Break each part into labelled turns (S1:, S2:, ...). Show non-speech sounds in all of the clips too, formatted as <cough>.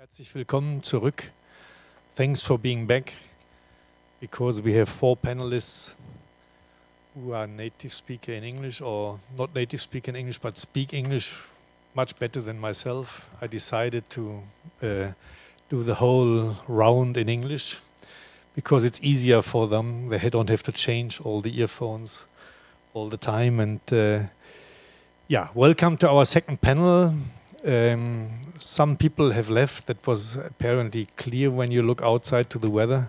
S1: Herzlich willkommen zurück. Thanks for being back because we have four panelists who are native speaker in English or not native speaker in English but speak English much better than myself. I decided to uh, do the whole round in English because it's easier for them. They don't have to change all the earphones all the time. And uh, yeah, welcome to our second panel. Um, some people have left. That was apparently clear when you look outside to the weather.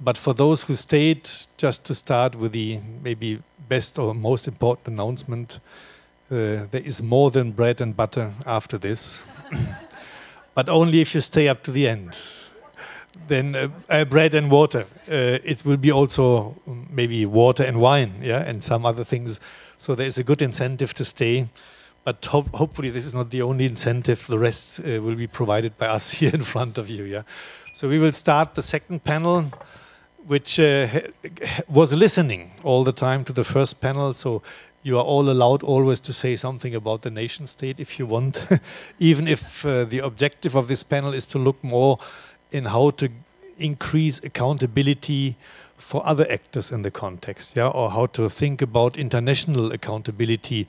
S1: But for those who stayed, just to start with the maybe best or most important announcement, uh, there is more than bread and butter after this, <laughs> but only if you stay up to the end. Then uh, uh, bread and water. Uh, it will be also maybe water and wine, yeah, and some other things. So there is a good incentive to stay but ho hopefully this is not the only incentive. The rest uh, will be provided by us <laughs> here in front of you. Yeah. So we will start the second panel, which uh, was listening all the time to the first panel. So you are all allowed always to say something about the nation state if you want, <laughs> even if uh, the objective of this panel is to look more in how to increase accountability for other actors in the context, yeah, or how to think about international accountability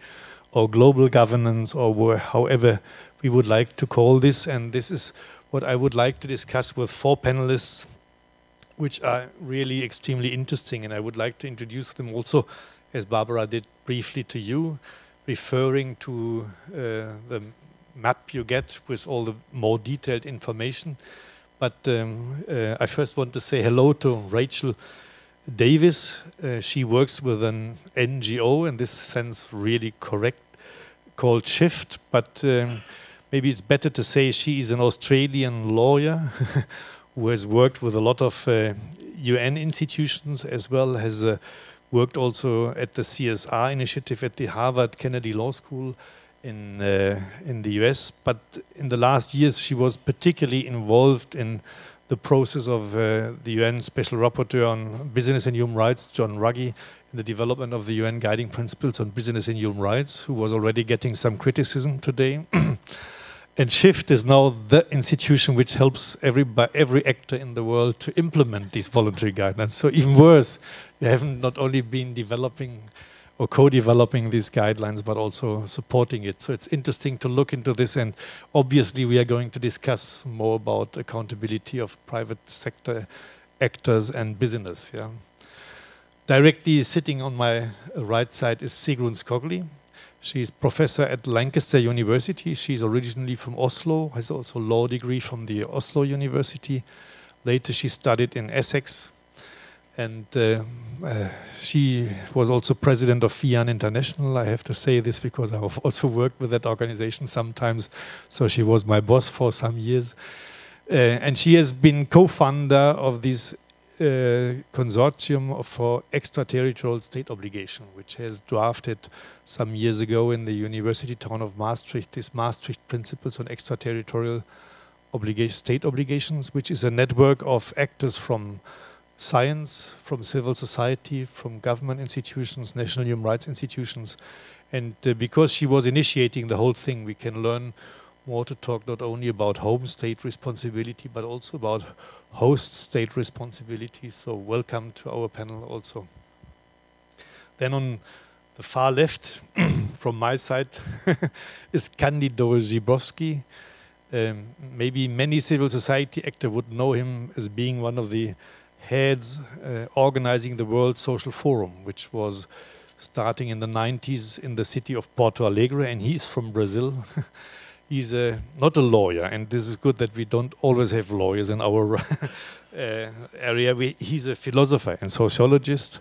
S1: or global governance or however we would like to call this. And this is what I would like to discuss with four panelists, which are really extremely interesting. And I would like to introduce them also, as Barbara did briefly to you, referring to uh, the map you get with all the more detailed information. But um, uh, I first want to say hello to Rachel Davis. Uh, she works with an NGO, in this sense, really correct called Shift, but um, maybe it's better to say she is an Australian lawyer <laughs> who has worked with a lot of uh, UN institutions as well, has uh, worked also at the CSR initiative at the Harvard Kennedy Law School in uh, in the US. But in the last years, she was particularly involved in the process of uh, the UN Special Rapporteur on Business and Human Rights, John Ruggie, in the development of the UN Guiding Principles on Business and Human Rights, who was already getting some criticism today. <clears throat> and Shift is now the institution which helps every, every actor in the world to implement these voluntary guidelines. So even worse, you haven't not only been developing or co-developing these guidelines, but also supporting it. So it's interesting to look into this, and obviously we are going to discuss more about accountability of private sector actors and business. Yeah. Directly sitting on my right side is Sigrun Skogly. She's professor at Lancaster University. She's originally from Oslo, has also law degree from the Oslo University. Later she studied in Essex. And uh, uh, she was also president of FIAN International. I have to say this because I've <laughs> also worked with that organization sometimes. So she was my boss for some years. Uh, and she has been co-founder of this uh, consortium for extraterritorial state obligation, which has drafted some years ago in the university town of Maastricht this Maastricht Principles on Extraterritorial obligation, State Obligations, which is a network of actors from science, from civil society, from government institutions, national human rights institutions. And uh, because she was initiating the whole thing, we can learn more to talk not only about home state responsibility, but also about host state responsibility. So welcome to our panel also. Then on the far left, <clears throat> from my side, <laughs> is Candido Grzybowski. Um, maybe many civil society actors would know him as being one of the heads uh, organizing the World Social Forum, which was starting in the 90s in the city of Porto Alegre, and he's from Brazil. <laughs> he's a, not a lawyer, and this is good that we don't always have lawyers in our <laughs> uh, area. We, he's a philosopher and sociologist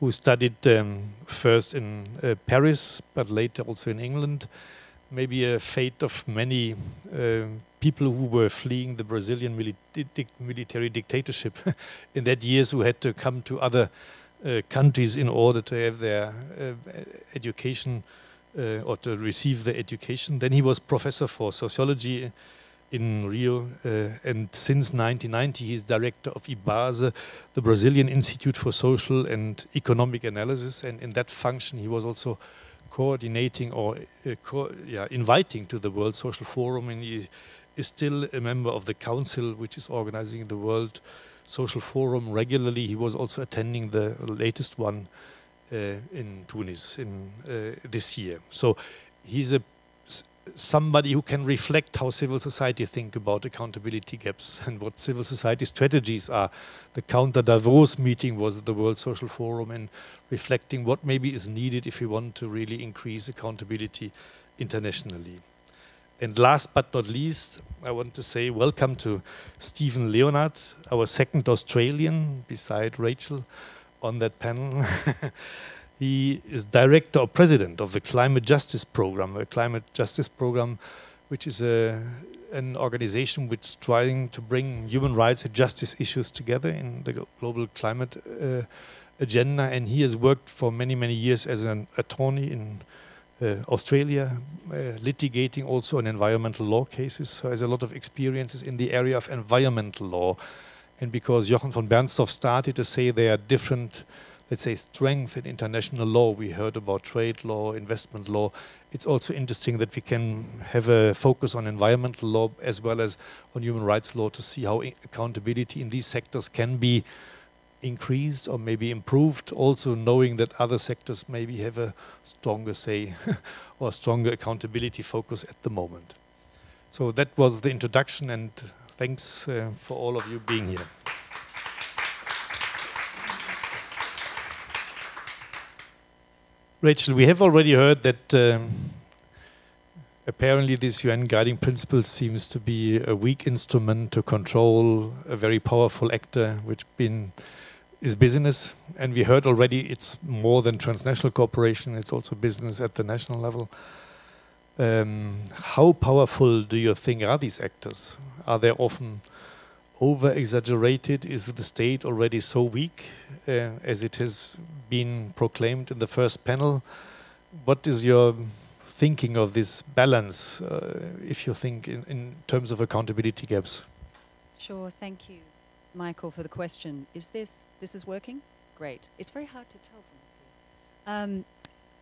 S1: who studied um, first in uh, Paris, but later also in England. Maybe a fate of many uh, people who were fleeing the Brazilian military dictatorship <laughs> in that years, who had to come to other uh, countries in order to have their uh, education uh, or to receive the education. Then he was professor for sociology in Rio, uh, and since 1990 he's director of IBASE, the Brazilian Institute for Social and Economic Analysis, and in that function he was also coordinating or uh, co yeah, inviting to the World Social Forum, and he is still a member of the council, which is organizing the World Social Forum regularly. He was also attending the latest one uh, in Tunis in uh, this year. So he's a somebody who can reflect how civil society think about accountability gaps <laughs> and what civil society strategies are. The Counter Davos meeting was at the World Social Forum and reflecting what maybe is needed if we want to really increase accountability internationally. And last but not least, I want to say welcome to Stephen Leonard, our second Australian beside Rachel on that panel. <laughs> He is director or president of the Climate Justice Program, a climate justice program, which is a, an organization which is trying to bring human rights and justice issues together in the global climate uh, agenda. And he has worked for many, many years as an attorney in Australia, uh, litigating also on environmental law cases. So has a lot of experiences in the area of environmental law. And because Jochen von Bernstorff started to say there are different let's say, strength in international law. We heard about trade law, investment law. It's also interesting that we can have a focus on environmental law as well as on human rights law to see how accountability in these sectors can be increased or maybe improved, also knowing that other sectors maybe have a stronger say <laughs> or stronger accountability focus at the moment. So that was the introduction and thanks uh, for all of you being here. Rachel, we have already heard that um, apparently this UN guiding principle seems to be a weak instrument to control a very powerful actor, which been is business. And we heard already it's more than transnational cooperation; it's also business at the national level. Um, how powerful do you think are these actors? Are they often over exaggerated? Is the state already so weak uh, as it has been proclaimed in the first panel? What is your thinking of this balance, uh, if you think in, in terms of accountability gaps?
S2: Sure, thank you, Michael, for the question. Is this this is working? Great. It's very hard to tell from here. Um,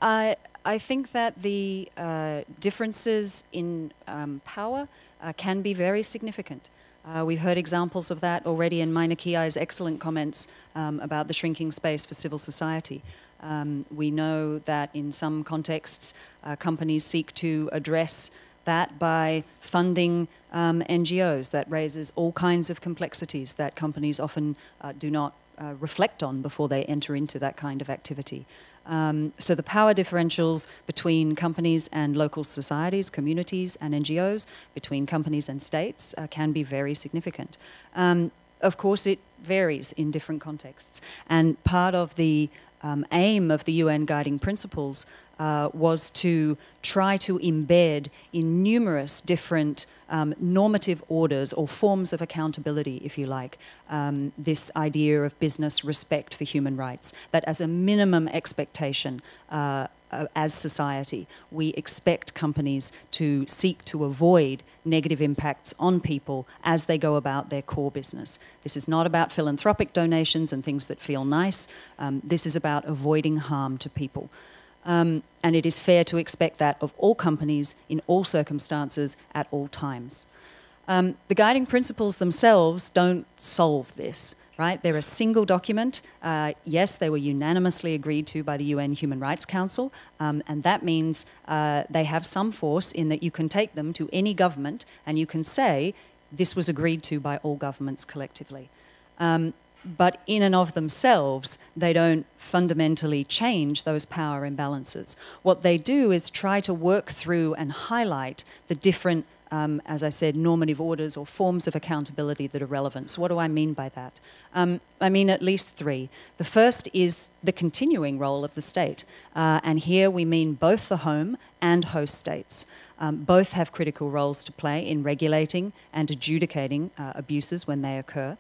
S2: I I think that the uh, differences in um, power uh, can be very significant. Uh, we've heard examples of that already in Maina Kiai's excellent comments um, about the shrinking space for civil society. Um, we know that in some contexts, uh, companies seek to address that by funding um, NGOs. That raises all kinds of complexities that companies often uh, do not uh, reflect on before they enter into that kind of activity. Um, so the power differentials between companies and local societies, communities and NGOs, between companies and states, uh, can be very significant. Um, of course, it varies in different contexts. And part of the um, aim of the UN guiding principles uh, was to try to embed in numerous different um, normative orders or forms of accountability, if you like, um, this idea of business respect for human rights. That as a minimum expectation, uh, uh, as society, we expect companies to seek to avoid negative impacts on people as they go about their core business. This is not about philanthropic donations and things that feel nice. Um, this is about avoiding harm to people. Um, and it is fair to expect that of all companies in all circumstances at all times. Um, the guiding principles themselves don't solve this, right? They're a single document. Uh, yes, they were unanimously agreed to by the UN Human Rights Council, um, and that means uh, they have some force in that you can take them to any government and you can say, this was agreed to by all governments collectively. Um, but in and of themselves, they don't fundamentally change those power imbalances. What they do is try to work through and highlight the different, um, as I said, normative orders or forms of accountability that are relevant. So, what do I mean by that? Um, I mean at least three. The first is the continuing role of the state. Uh, and here we mean both the home and host states. Um, both have critical roles to play in regulating and adjudicating uh, abuses when they occur.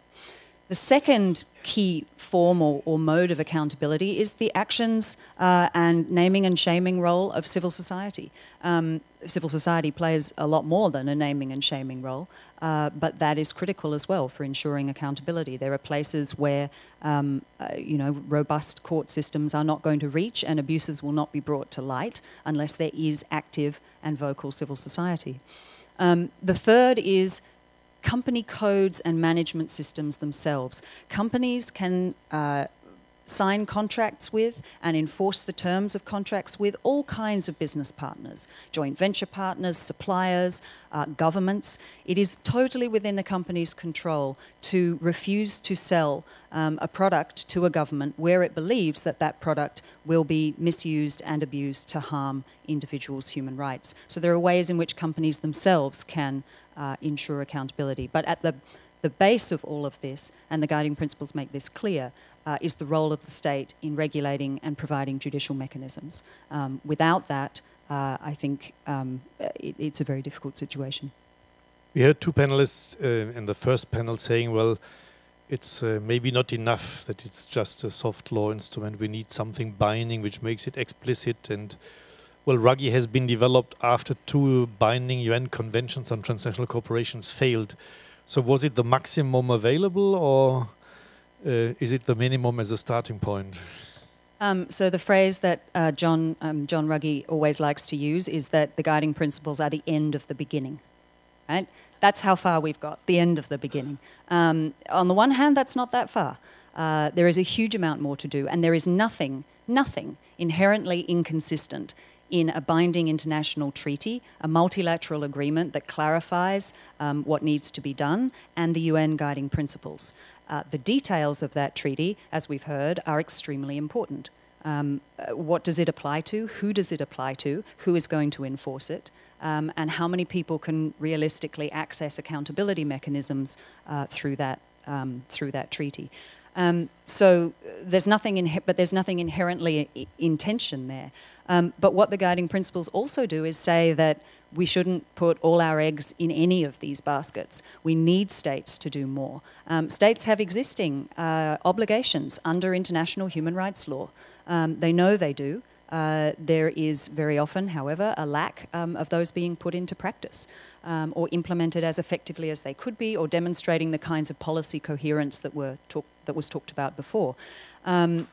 S2: The second key form or, or, mode of accountability is the actions uh, and naming and shaming role of civil society. Um, civil society plays a lot more than a naming and shaming role, uh, but that is critical as well for ensuring accountability. There are places where um, uh, you know robust court systems are not going to reach, and abuses will not be brought to light unless there is active and vocal civil society. Um, the third is company codes and management systems themselves. Companies can uh, sign contracts with and enforce the terms of contracts with all kinds of business partners, joint venture partners, suppliers, uh, governments. It is totally within a company's control to refuse to sell um, a product to a government where it believes that that product will be misused and abused to harm individuals' human rights. So there are ways in which companies themselves can uh, ensure accountability. But at the the base of all of this, and the guiding principles make this clear, uh, is the role of the state in regulating and providing judicial mechanisms. Um, without that, uh, I think um, it, it's a very difficult situation.
S1: We heard two panelists uh, in the first panel saying, well, it's uh, maybe not enough that it's just a soft law instrument. We need something binding which makes it explicit. And well, Ruggie has been developed after two binding UN conventions on transnational corporations failed. So was it the maximum available or uh, is it the minimum as a starting point?
S2: Um, so the phrase that uh, John um, John Ruggie always likes to use is that the guiding principles are the end of the beginning, right? That's how far we've got, the end of the beginning. Um, on the one hand, that's not that far. Uh, there is a huge amount more to do, and there is nothing, nothing inherently inconsistent in a binding international treaty, a multilateral agreement that clarifies um, what needs to be done, and the UN guiding principles. Uh, the details of that treaty, as we've heard, are extremely important. Um, uh, what does it apply to? Who does it apply to? Who is going to enforce it? Um, and how many people can realistically access accountability mechanisms uh, through that um, through that treaty? Um, so uh, there's nothing in, but there's nothing inherently in tension there. Um, but what the guiding principles also do is say that we shouldn't put all our eggs in any of these baskets. We need states to do more. Um, states have existing uh, obligations under international human rights law. Um, they know they do. Uh, there is very often, however, a lack um, of those being put into practice um, or implemented as effectively as they could be, or demonstrating the kinds of policy coherence that were talk- that was talked about before. Um,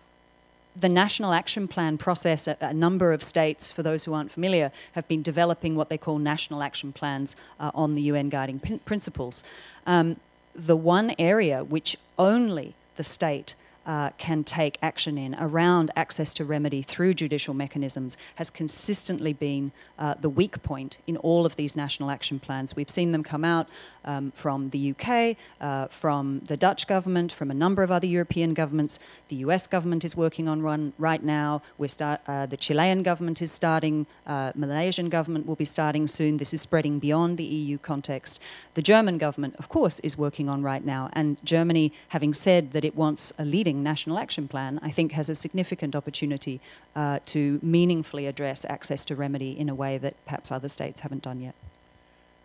S2: the National Action Plan process, a, a, number of states, for those who aren't familiar, have been developing what they call National Action Plans uh, on the UN Guiding Principles. Um, the one area which only the state uh, can take action in around access to remedy through judicial mechanisms has consistently been uh, the weak point in all of these national action plans. We've seen them come out um, from the UK, uh, from the Dutch government, from a number of other European governments. The US government is working on one right now. We're start, uh, the Chilean government is starting. Uh, Malaysian government will be starting soon. This is spreading beyond the EU context. The German government, of course, is working on right now. And Germany, having said that it wants a leading national action plan, I think has a significant opportunity uh, to meaningfully address access to remedy in a way that perhaps other states haven't done yet.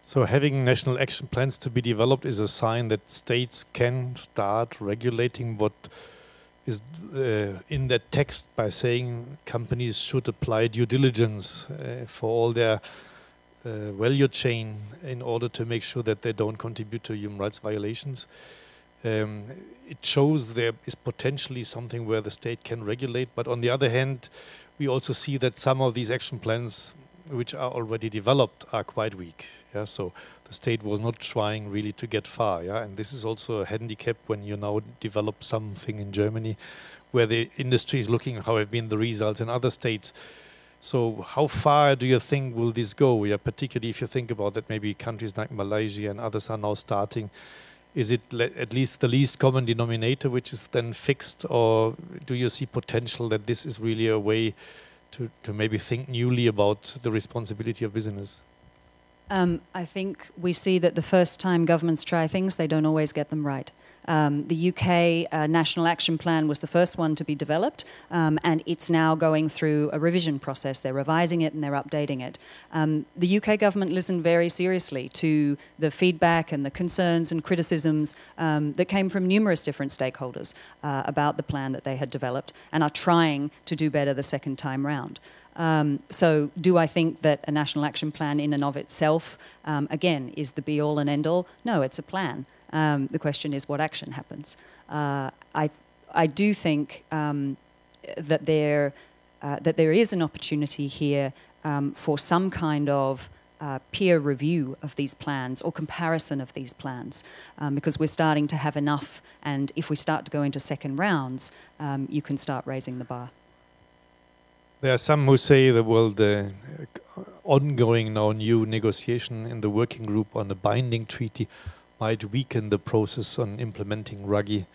S1: So having national action plans to be developed is a sign that states can start regulating what is uh, in that text by saying companies should apply due diligence uh, for all their uh, value chain in order to make sure that they don't contribute to human rights violations. Um, it shows there is potentially something where the state can regulate, but on the other hand, we also see that some of these action plans which are already developed are quite weak. Yeah, so the state was not trying really to get far. Yeah, and this is also a handicap when you now develop something in Germany, where the industry is looking how have been the results in other states. So how far do you think will this go? Yeah, particularly if you think about that, maybe countries like Malaysia and others are now starting. Is it at least the least common denominator which is then fixed, or do you see potential that this is really a way? To, to maybe think newly about the responsibility of business?
S2: Um, I think we see that the first time governments try things, they don't always get them right. Um, the UK uh, National Action Plan was the first one to be developed, um, and it's now going through a revision process. They're revising it and they're updating it. Um, the UK government listened very seriously to the feedback and the concerns and criticisms um, that came from numerous different stakeholders uh, about the plan that they had developed and are trying to do better the second time round. Um, so, do I think that a national action plan, in and of itself, um, again, is the be all and end all? No, it's a plan. Um, the question is what action happens. Uh, I, I do think um, that, there, uh, that there is an opportunity here um, for some kind of uh, peer review of these plans or comparison of these plans um, because we're starting to have enough. And if we start to go into second rounds, um, you can start raising the bar.
S1: There are some who say that well, the ongoing now new negotiation in the working group on a binding treaty might weaken the process on implementing Ruggie.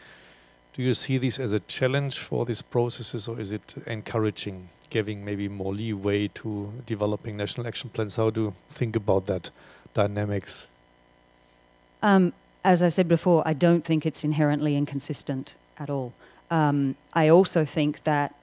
S1: Do you see this as a challenge for these processes, or is it encouraging, giving maybe more leeway to developing national action plans? How do you think about that dynamics?
S2: Um, as I said before, I don't think it's inherently inconsistent at all. Um, I also think that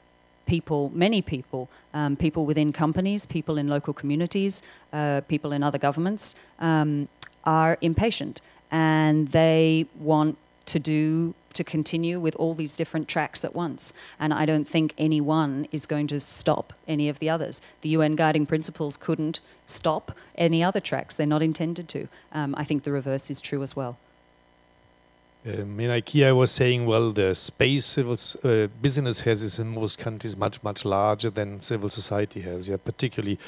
S2: people, many people, um, people within companies, people in local communities, uh, people in other governments, um, are impatient and they want to do to continue with all these different tracks at once. And I don't think any one is going to stop any of the others. The UN guiding principles couldn't stop any other tracks. They're not intended to. Um, I think the reverse is true as well.
S1: Um, Maina Kiai, I was saying, well, the space civil uh, business has is in most countries much, much larger than civil society has. Yeah, particularly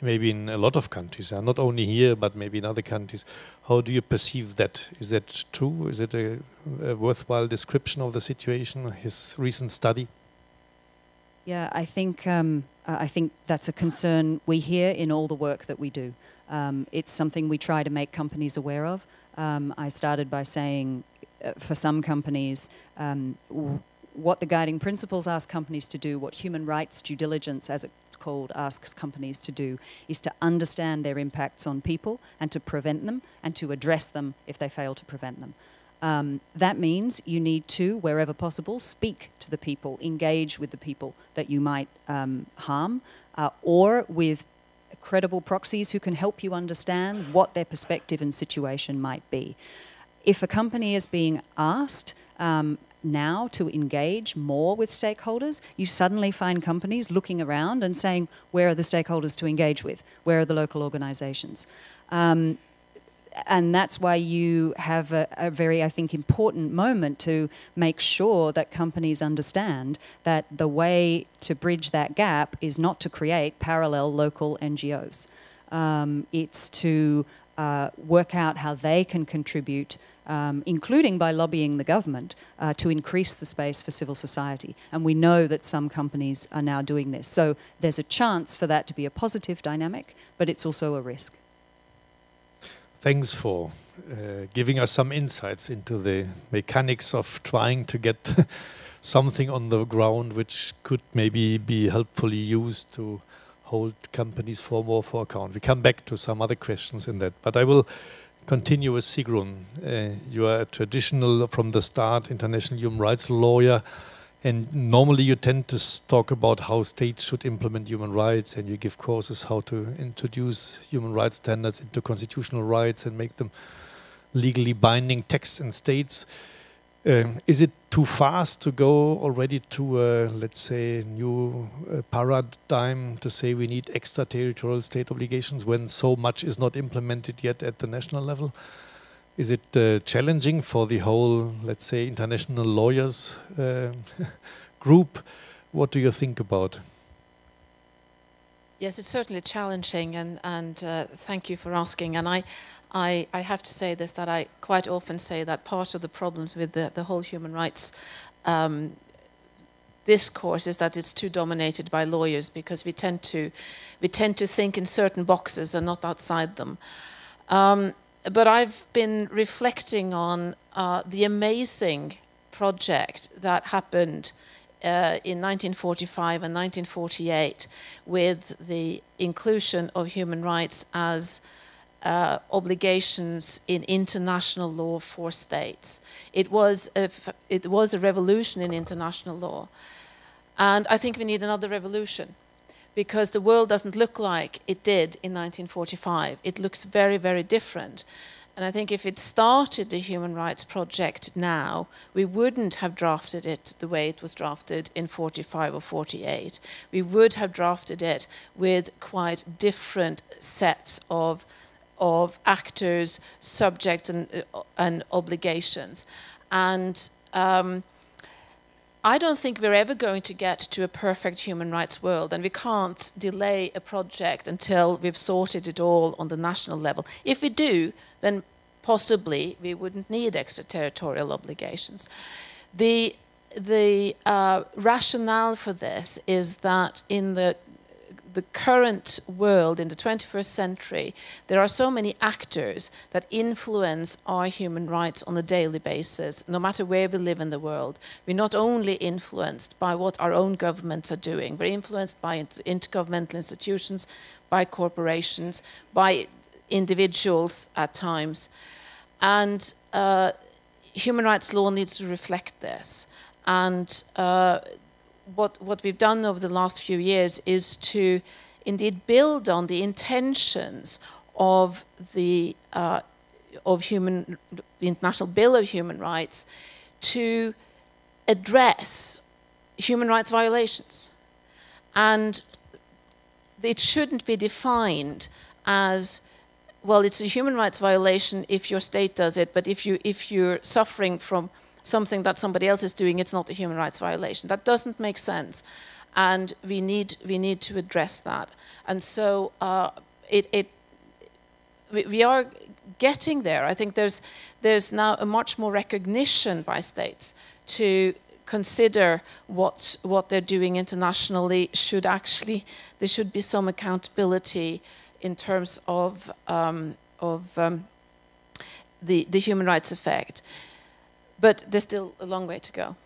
S1: maybe in a lot of countries, yeah? not only here, but maybe in other countries. How do you perceive that? Is that true? Is it a, a worthwhile description of the situation? His recent study.
S2: Yeah, I think um, I think that's a concern we hear in all the work that we do. Um, it's something we try to make companies aware of. Um, I started by saying for some companies, um, what the guiding principles ask companies to do, what human rights due diligence, as it's called, asks companies to do, is to understand their impacts on people and to prevent them and to address them if they fail to prevent them. Um, that means you need to, wherever possible, speak to the people, engage with the people that you might um, harm, uh, or with credible proxies who can help you understand what their perspective and situation might be if a company is being asked um, now to engage more with stakeholders, you suddenly find companies looking around and saying, where are the stakeholders to engage with? Where are the local organizations? Um, and that's why you have a, a, very, I think, important moment to make sure that companies understand that the way to bridge that gap is not to create parallel local NGOs. Um, it's to uh, work out how they can contribute um, including by lobbying the government uh, to increase the space for civil society. And we know that some companies are now doing this. So there's a chance for that to be a positive dynamic, but it's also a risk.
S1: Thanks for uh, giving us some insights into the mechanics of trying to get <laughs> something on the ground which could maybe be helpfully used to hold companies for more for account. We come back to some other questions in that, but I will continue with Sigrun. Uh, you are a traditional, from the start, international human rights lawyer. And normally you tend to talk about how states should implement human rights, and you give courses how to introduce human rights standards into constitutional rights and make them legally binding texts in states. Um, is it too fast to go already to, a, let's say, new uh, paradigm to say we need extraterritorial state obligations when so much is not implemented yet at the national level? Is it uh, challenging for the whole, let's say, international lawyers uh, <laughs> group? What do you think about?
S3: Yes, it's certainly challenging, and and uh, thank you for asking. And I, I, I have to say this that I quite often say that part of the problems with the, the whole human rights um, discourse is that it's too dominated by lawyers because we tend to we tend to think in certain boxes and not outside them. Um, but I've been reflecting on uh, the amazing project that happened uh, in 1945 and 1948 with the inclusion of human rights as uh, obligations in international law for states. It was, a, it was a revolution in international law. And I think we need another revolution because the world doesn't look like it did in 1945. It looks very, very different. And I think if it started the Human Rights Project now, we wouldn't have drafted it the way it was drafted in 45 or 48. We would have drafted it with quite different sets of of actors, subjects, and, uh, and obligations. And um, I don't think we're ever going to get to a perfect human rights world, and we can't delay a project until we've sorted it all on the national level. If we do, then possibly we wouldn't need extraterritorial obligations. The the uh, rationale for this is that in the the current world in the 21st century, there are so many actors that influence our human rights on a daily basis, no matter where we live in the world. We're not only influenced by what our own governments are doing, we're influenced by intergovernmental institutions, by corporations, by individuals at times. And uh, human rights law needs to reflect this. And uh, what, what we've done over the last few years is to indeed build on the intentions of the uh, of human the International Bill of Human Rights to address human rights violations, and it shouldn't be defined as well. It's a human rights violation if your state does it, but if you if you're suffering from something that somebody else is doing, it's not a human rights violation. That doesn't make sense, and we need we need to address that. And so uh, it, it we, are getting there. I think there's there's now a much more recognition by states to consider what what they're doing internationally should actually there should be some accountability in terms of um, of um, the the human rights effect but there's still a long way to go.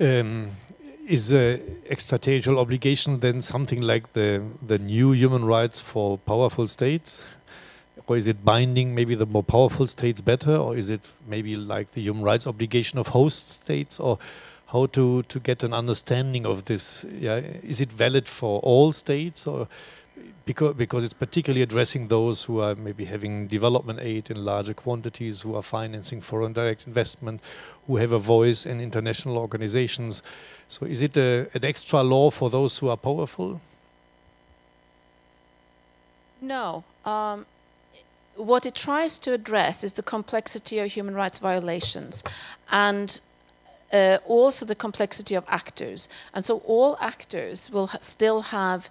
S1: Um, is a extraterritorial obligation then something like the the new human rights for powerful states, or is it binding maybe the more powerful states better, or is it maybe like the human rights obligation of host states, or how to to get an understanding of this? Yeah, is it valid for all states, or because, because it's particularly addressing those who are maybe having development aid in larger quantities, who are financing foreign direct investment, who have a voice in international organizations. So is it a, an extra law for those who are powerful?
S3: No. Um, what it tries to address is the complexity of human rights violations and uh, also the complexity of actors. And so all actors will ha still have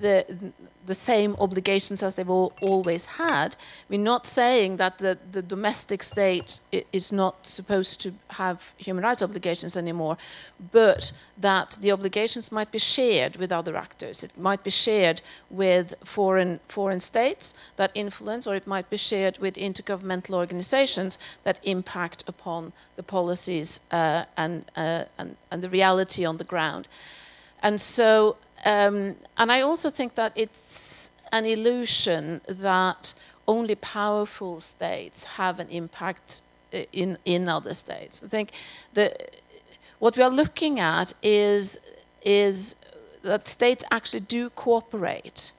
S3: the the same obligations as they've all, always had. We're not saying that the, the domestic state is not supposed to have human rights obligations anymore, but that the obligations might be shared with other actors. It might be shared with foreign foreign states that influence, or it might be shared with intergovernmental organizations that impact upon the policies uh, and, uh, and and the reality on the ground. And so um, and I also think that it's an illusion that only powerful states have an impact uh, in, in other states. I think that what we are looking at is, is that states actually do cooperate.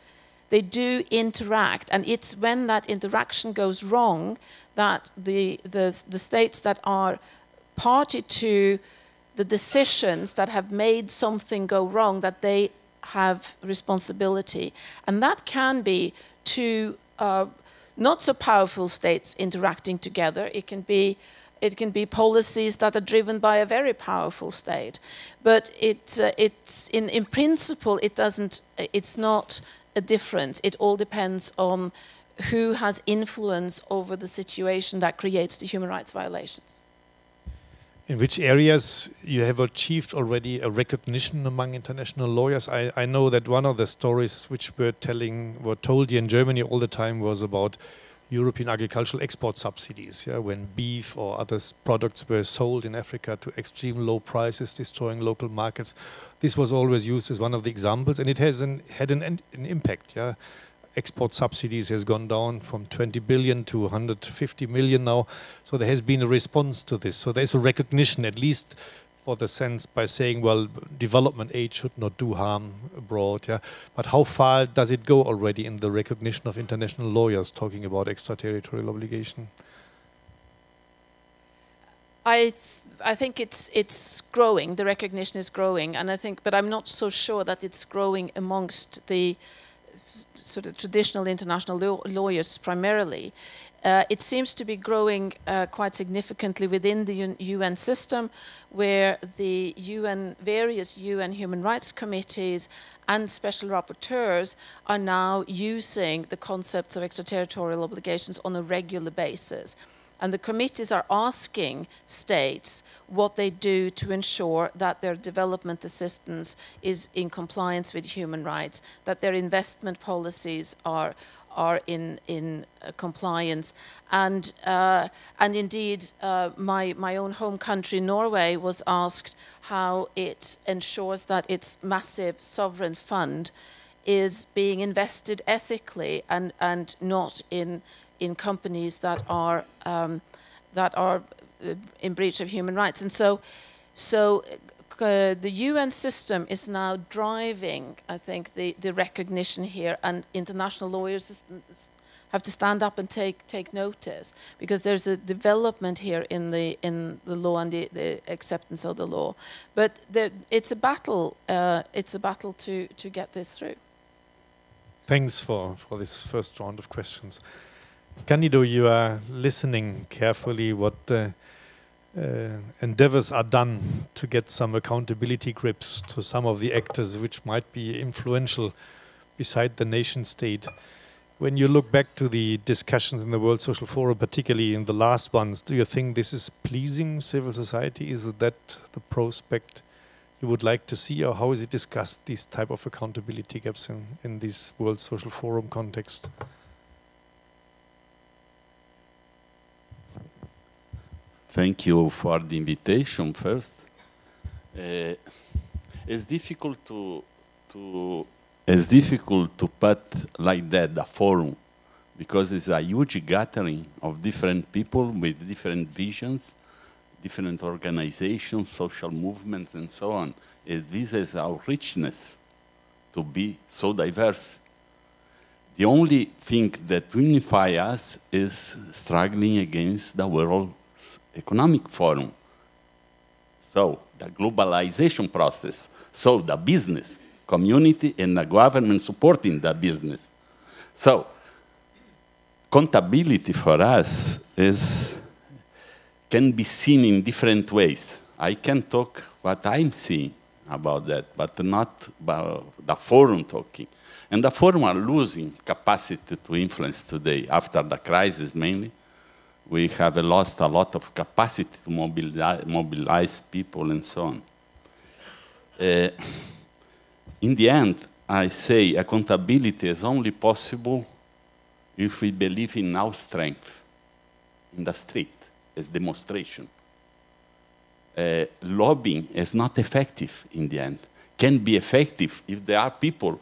S3: They do interact, and it's when that interaction goes wrong that the, the, the states that are party to the decisions that have made something go wrong, that they have responsibility. And that can be two uh, not so powerful states interacting together. It can be it can be policies that are driven by a very powerful state, but it, uh, it's in, in principle it doesn't. It's not a difference. It all depends on who has influence over the situation that creates the human rights violations
S1: in which areas you have achieved already a recognition among international lawyers? I, I know that one of the stories which were telling were told here in Germany all the time was about European agricultural export subsidies, yeah, when beef or other products were sold in Africa to extreme low prices, destroying local markets. This was always used as one of the examples, and it has an, had an, an impact. Yeah, export subsidies has gone down from 20 billion to 150 million now. So there has been a response to this. So there's a recognition, at least for the sense by saying, well, development aid should not do harm abroad. Yeah, but how far does it go already in the recognition of international lawyers talking about extraterritorial obligation?
S3: I th I think it's it's growing. The recognition is growing, and I think, but I'm not so sure that it's growing amongst the sort of traditional international law lawyers primarily. uh, it seems to be growing uh, quite significantly within the UN, UN system, where the UN, various UN human rights committees and special rapporteurs are now using the concepts of extraterritorial obligations on a regular basis. And the committees are asking states what they do to ensure that their development assistance is in compliance with human rights, that their investment policies are, are in, in uh, compliance. And, uh, and indeed, uh, my, my own home country, Norway, was asked how it ensures that its massive sovereign fund is being invested ethically and, and not in, in companies that are, um, that are uh, in breach of human rights. And so, so uh, the UN system is now driving, I think, the, the recognition here, and international lawyers have to stand up and take take notice because there's a development here in the in the law and the, the acceptance of the law. But the, it's a battle. Uh, it's a battle to to get this through.
S1: Thanks for for this first round of questions. Candido, you are listening carefully what the uh, endeavors are done to get some accountability grips to some of the actors which might be influential beside the nation state. When you look back to the discussions in the World Social Forum, particularly in the last ones, do you think this is pleasing civil society? Is that the prospect you would like to see, or how is it discussed, these type of accountability gaps in, in this World Social Forum context?
S4: Thank you for the invitation first. Uh, it's difficult to, to it's difficult to put like that a forum because it's a huge gathering of different people with different visions, different organizations, social movements, and so on. It, this is our richness to be so diverse. The only thing that unifies us is struggling against the world Economic Forum. So the globalization process, so the business community and the government supporting the business. So accountability for us is can be seen in different ways. I can talk what I'm seeing about that, but not about the forum talking. And the forum are losing capacity to influence today after the crisis mainly we have lost a lot of capacity to mobilize, mobilize people and so on. Uh, in the end, I say accountability is only possible if we believe in our strength in the street as demonstration. Uh, lobbying is not effective in the end. Can be effective if there are people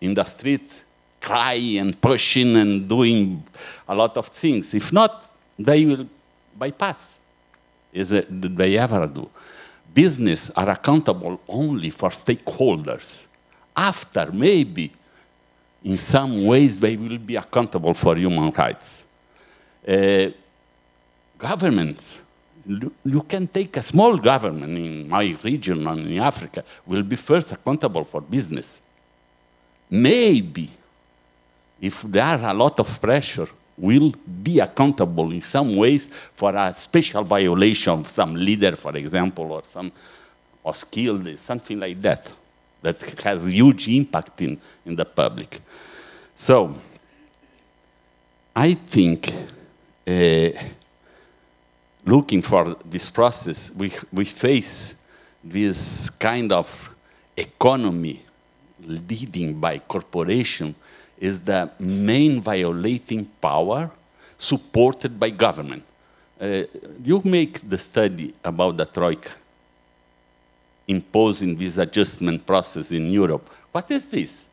S4: in the street crying and pushing and doing a lot of things. If not, they will bypass. Is it they ever do? Business are accountable only for stakeholders. After, maybe, in some ways, they will be accountable for human rights. Uh, governments, you can take a small government in my region and in Africa, will be first accountable for business. Maybe, if there are a lot of pressure, will be accountable in some ways for a special violation of some leader, for example, or some or skilled, something like that, that has huge impact in, in the public. So, I think uh, looking for this process, we, we face this kind of economy leading by corporation is the main violating power supported by government. Uh, you make the study about the Troika imposing this adjustment process in Europe. What is this?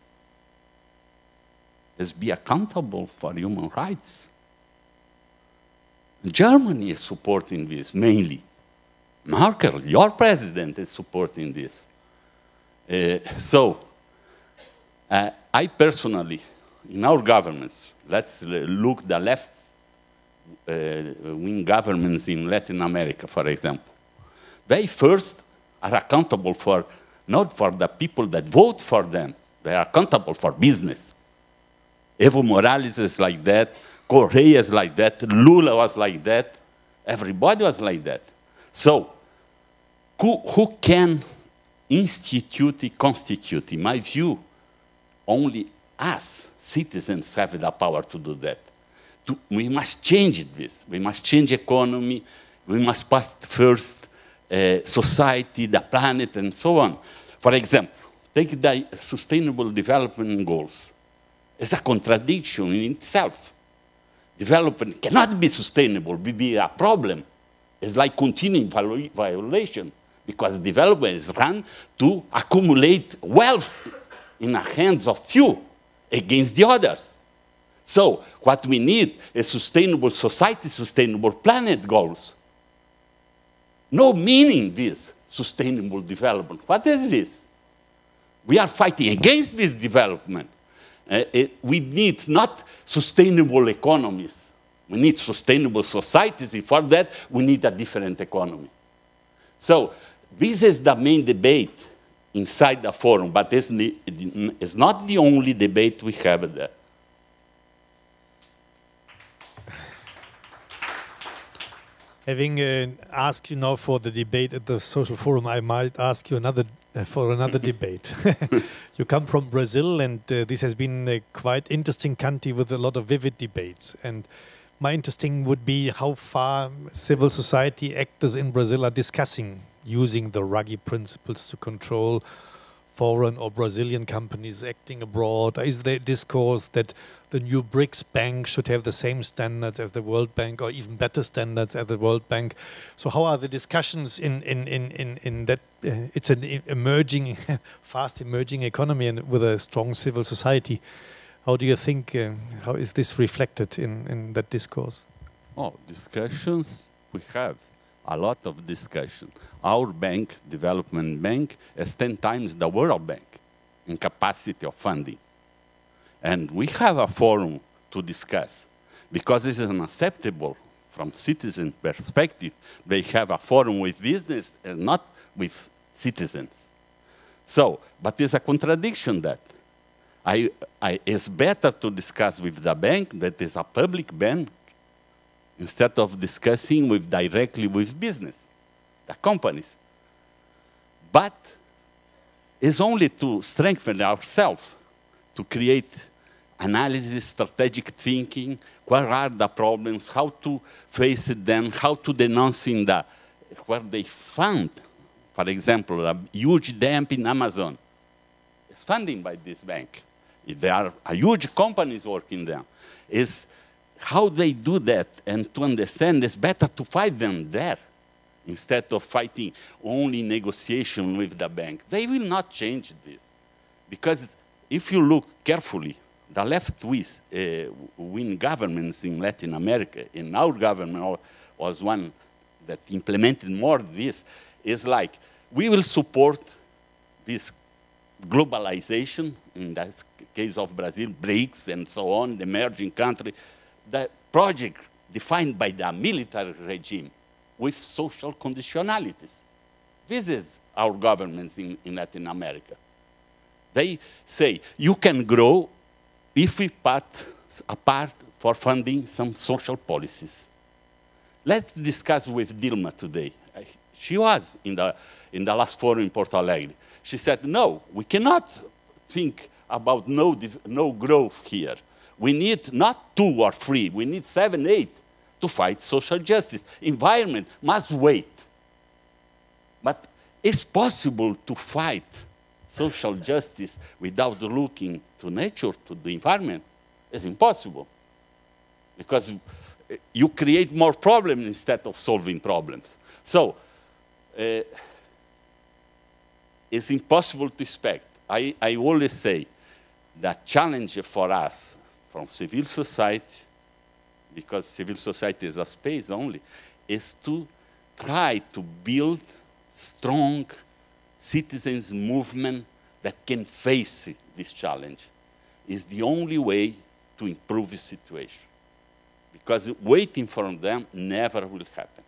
S4: Is be accountable for human rights. Germany is supporting this mainly. Merkel, your president, is supporting this. Uh, so, uh, I personally in our governments, let's look the left uh, wing governments in Latin America, for example. They first are accountable for, not for the people that vote for them, they are accountable for business. Evo Morales is like that Correa is like that. Lula was like that. Everybody was like that. So, who, who can institute, constitute? In my view, only us, citizens, have the power to do that. To, we must change this. We must change economy. We must pass first uh, society, the planet, and so on. For example, take the Sustainable Development Goals. It's a contradiction in itself. Development cannot be sustainable, be a problem. It's like continuing violation because development is run to accumulate wealth in the hands of few against the others. So what we need is sustainable society, sustainable planet goals. No meaning this sustainable development. What is this? We are fighting against this development. Uh, it, we need not sustainable economies. We need sustainable societies. And for that, we need a different economy. So this is the main debate inside the forum, but it's, it's not the only debate we have there.
S1: Having uh, asked you now for the debate at the social forum, I might ask you another uh, for another <laughs> debate. <laughs> you come from Brazil, and uh, this has been a quite interesting country with a lot of vivid debates. And my interesting would be how far civil society actors in Brazil are discussing using the Ruggie principles to control foreign or Brazilian companies acting abroad? Is there discourse that the new BRICS bank should have the same standards as the World Bank or even better standards as the World Bank? So how are the discussions in, in, in, in, in that? Uh, it's an emerging, <laughs> fast emerging economy and with a strong civil society. How do you think, uh, how is this reflected in, in that discourse?
S4: Oh, discussions we have a lot of discussion. Our bank, Development Bank, is 10 times the World Bank in capacity of funding. And we have a forum to discuss because this is unacceptable from citizen perspective. They have a forum with business and not with citizens. So, but there's a contradiction that. I, I, it's better to discuss with the bank that is a public bank instead of discussing with directly with business, the companies. But it's only to strengthen ourselves, to create analysis, strategic thinking, where are the problems, how to face them, how to denounce in the, where they found, for example, a huge dam in Amazon. It's funded by this bank. There are huge companies working there. It's how they do that and to understand it's better to fight them there instead of fighting only negotiation with the bank. They will not change this. Because if you look carefully, the left-wing uh, governments in Latin America, and our government was one that implemented more this, is like, we will support this globalization, in that case of Brazil, BRICS and so on, the emerging country, the project defined by the military regime with social conditionalities. This is our governments in, in Latin America. They say you can grow if we put apart for funding some social policies. Let's discuss with Dilma today. She was in the, in the last forum in Porto Alegre. She said, no, we cannot think about no, no growth here. We need not two or three, we need seven, eight to fight social justice. Environment must wait. But it's possible to fight social justice without looking to nature, to the environment. It's impossible. Because you create more problems instead of solving problems. So, uh, it's impossible to expect. I, I always say that challenge for us from civil society, because civil society is a space only, is to try to build strong citizens movement that can face this challenge. Is the only way to improve the situation. Because waiting for them never will happen.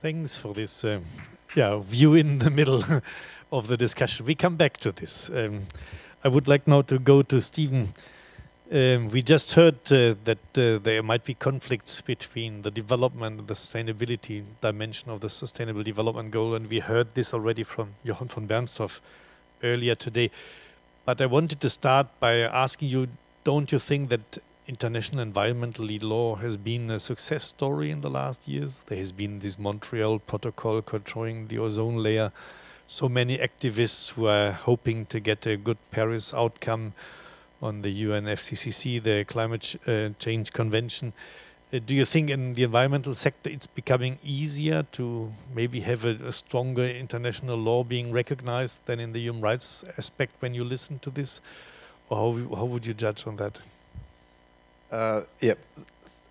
S1: Thanks for this uh, yeah, view in the middle <laughs> of the discussion. We come back to this. Um, I would like now to go to Stephen Um, we just heard uh, that uh, there might be conflicts between the development and the sustainability dimension of the Sustainable Development Goal, and we heard this already from Jochen von Bernstorff earlier today. But I wanted to start by asking you don't you think that international environmental law has been a success story in the last years? There has been this Montreal Protocol controlling the ozone layer. So many activists who are hoping to get a good Paris outcome on the UNFCCC, the Climate uh, Change Convention. Uh, do you think in the environmental sector it's becoming easier to maybe have a, a, stronger international law being recognized than in the human rights aspect when you listen to this? Or how, how would you judge on that?
S5: Uh, yeah,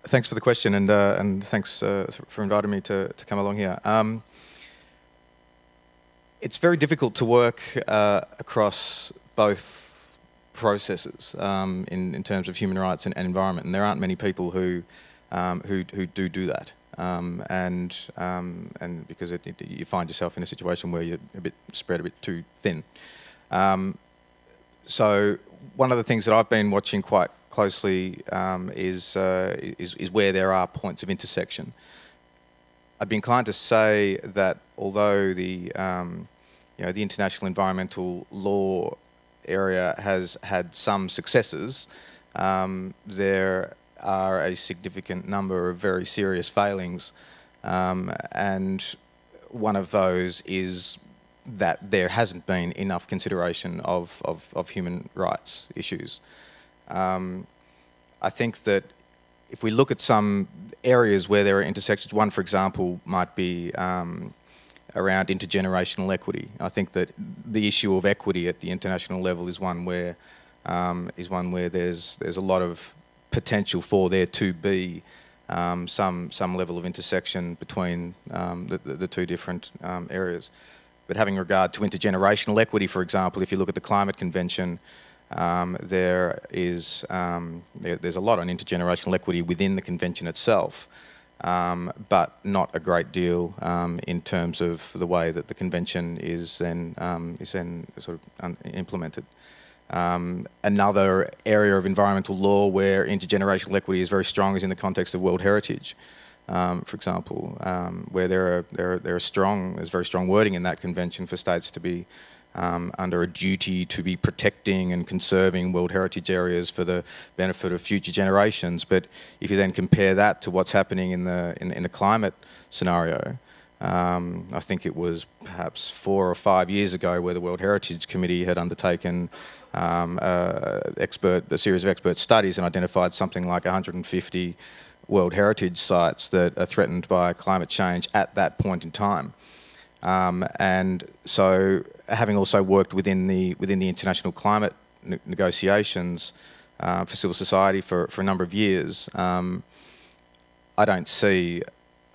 S5: thanks for the question and uh, and thanks uh, for inviting me to, to come along here. Um, it's very difficult to work uh, across both processes um, in, in terms of human rights and, and, environment. And there aren't many people who um, who, who do do that. Um, and um, and because it, it, you find yourself in a situation where you're a bit spread a bit too thin. Um, so one of the things that I've been watching quite closely um, is, uh, is, is where there are points of intersection. I'd be inclined to say that although the um, you know the international environmental law area has had some successes, um, there are a significant number of very serious failings, um, and one of those is that there hasn't been enough consideration of, of, of human rights issues. Um, I think that if we look at some areas where there are intersections, one, for example, might be um, around intergenerational equity. I think that the issue of equity at the international level is one where um, is one where there's there's a lot of potential for there to be um, some some level of intersection between um, the, the, two different um, areas. But having regard to intergenerational equity, for example, if you look at the climate convention, um, there is um, there, there's a lot on intergenerational equity within the convention itself um, but not a great deal um, in terms of the way that the convention is then um, is then sort of implemented. Um, another area of environmental law where intergenerational equity is very strong is in the context of World Heritage. Um, for example, um, where there are, there are there are strong there's very strong wording in that convention for states to be um, under a duty to be protecting and conserving World Heritage areas for the benefit of future generations. But if you then compare that to what's happening in the in, in the climate scenario, um, I think it was perhaps four or five years ago where the World Heritage Committee had undertaken um, expert, a series of expert studies and identified something like 150 World Heritage sites that are threatened by climate change at that point in time. Um, and so having also worked within the within the international climate ne negotiations uh, for civil society for, for a number of years, um, I don't see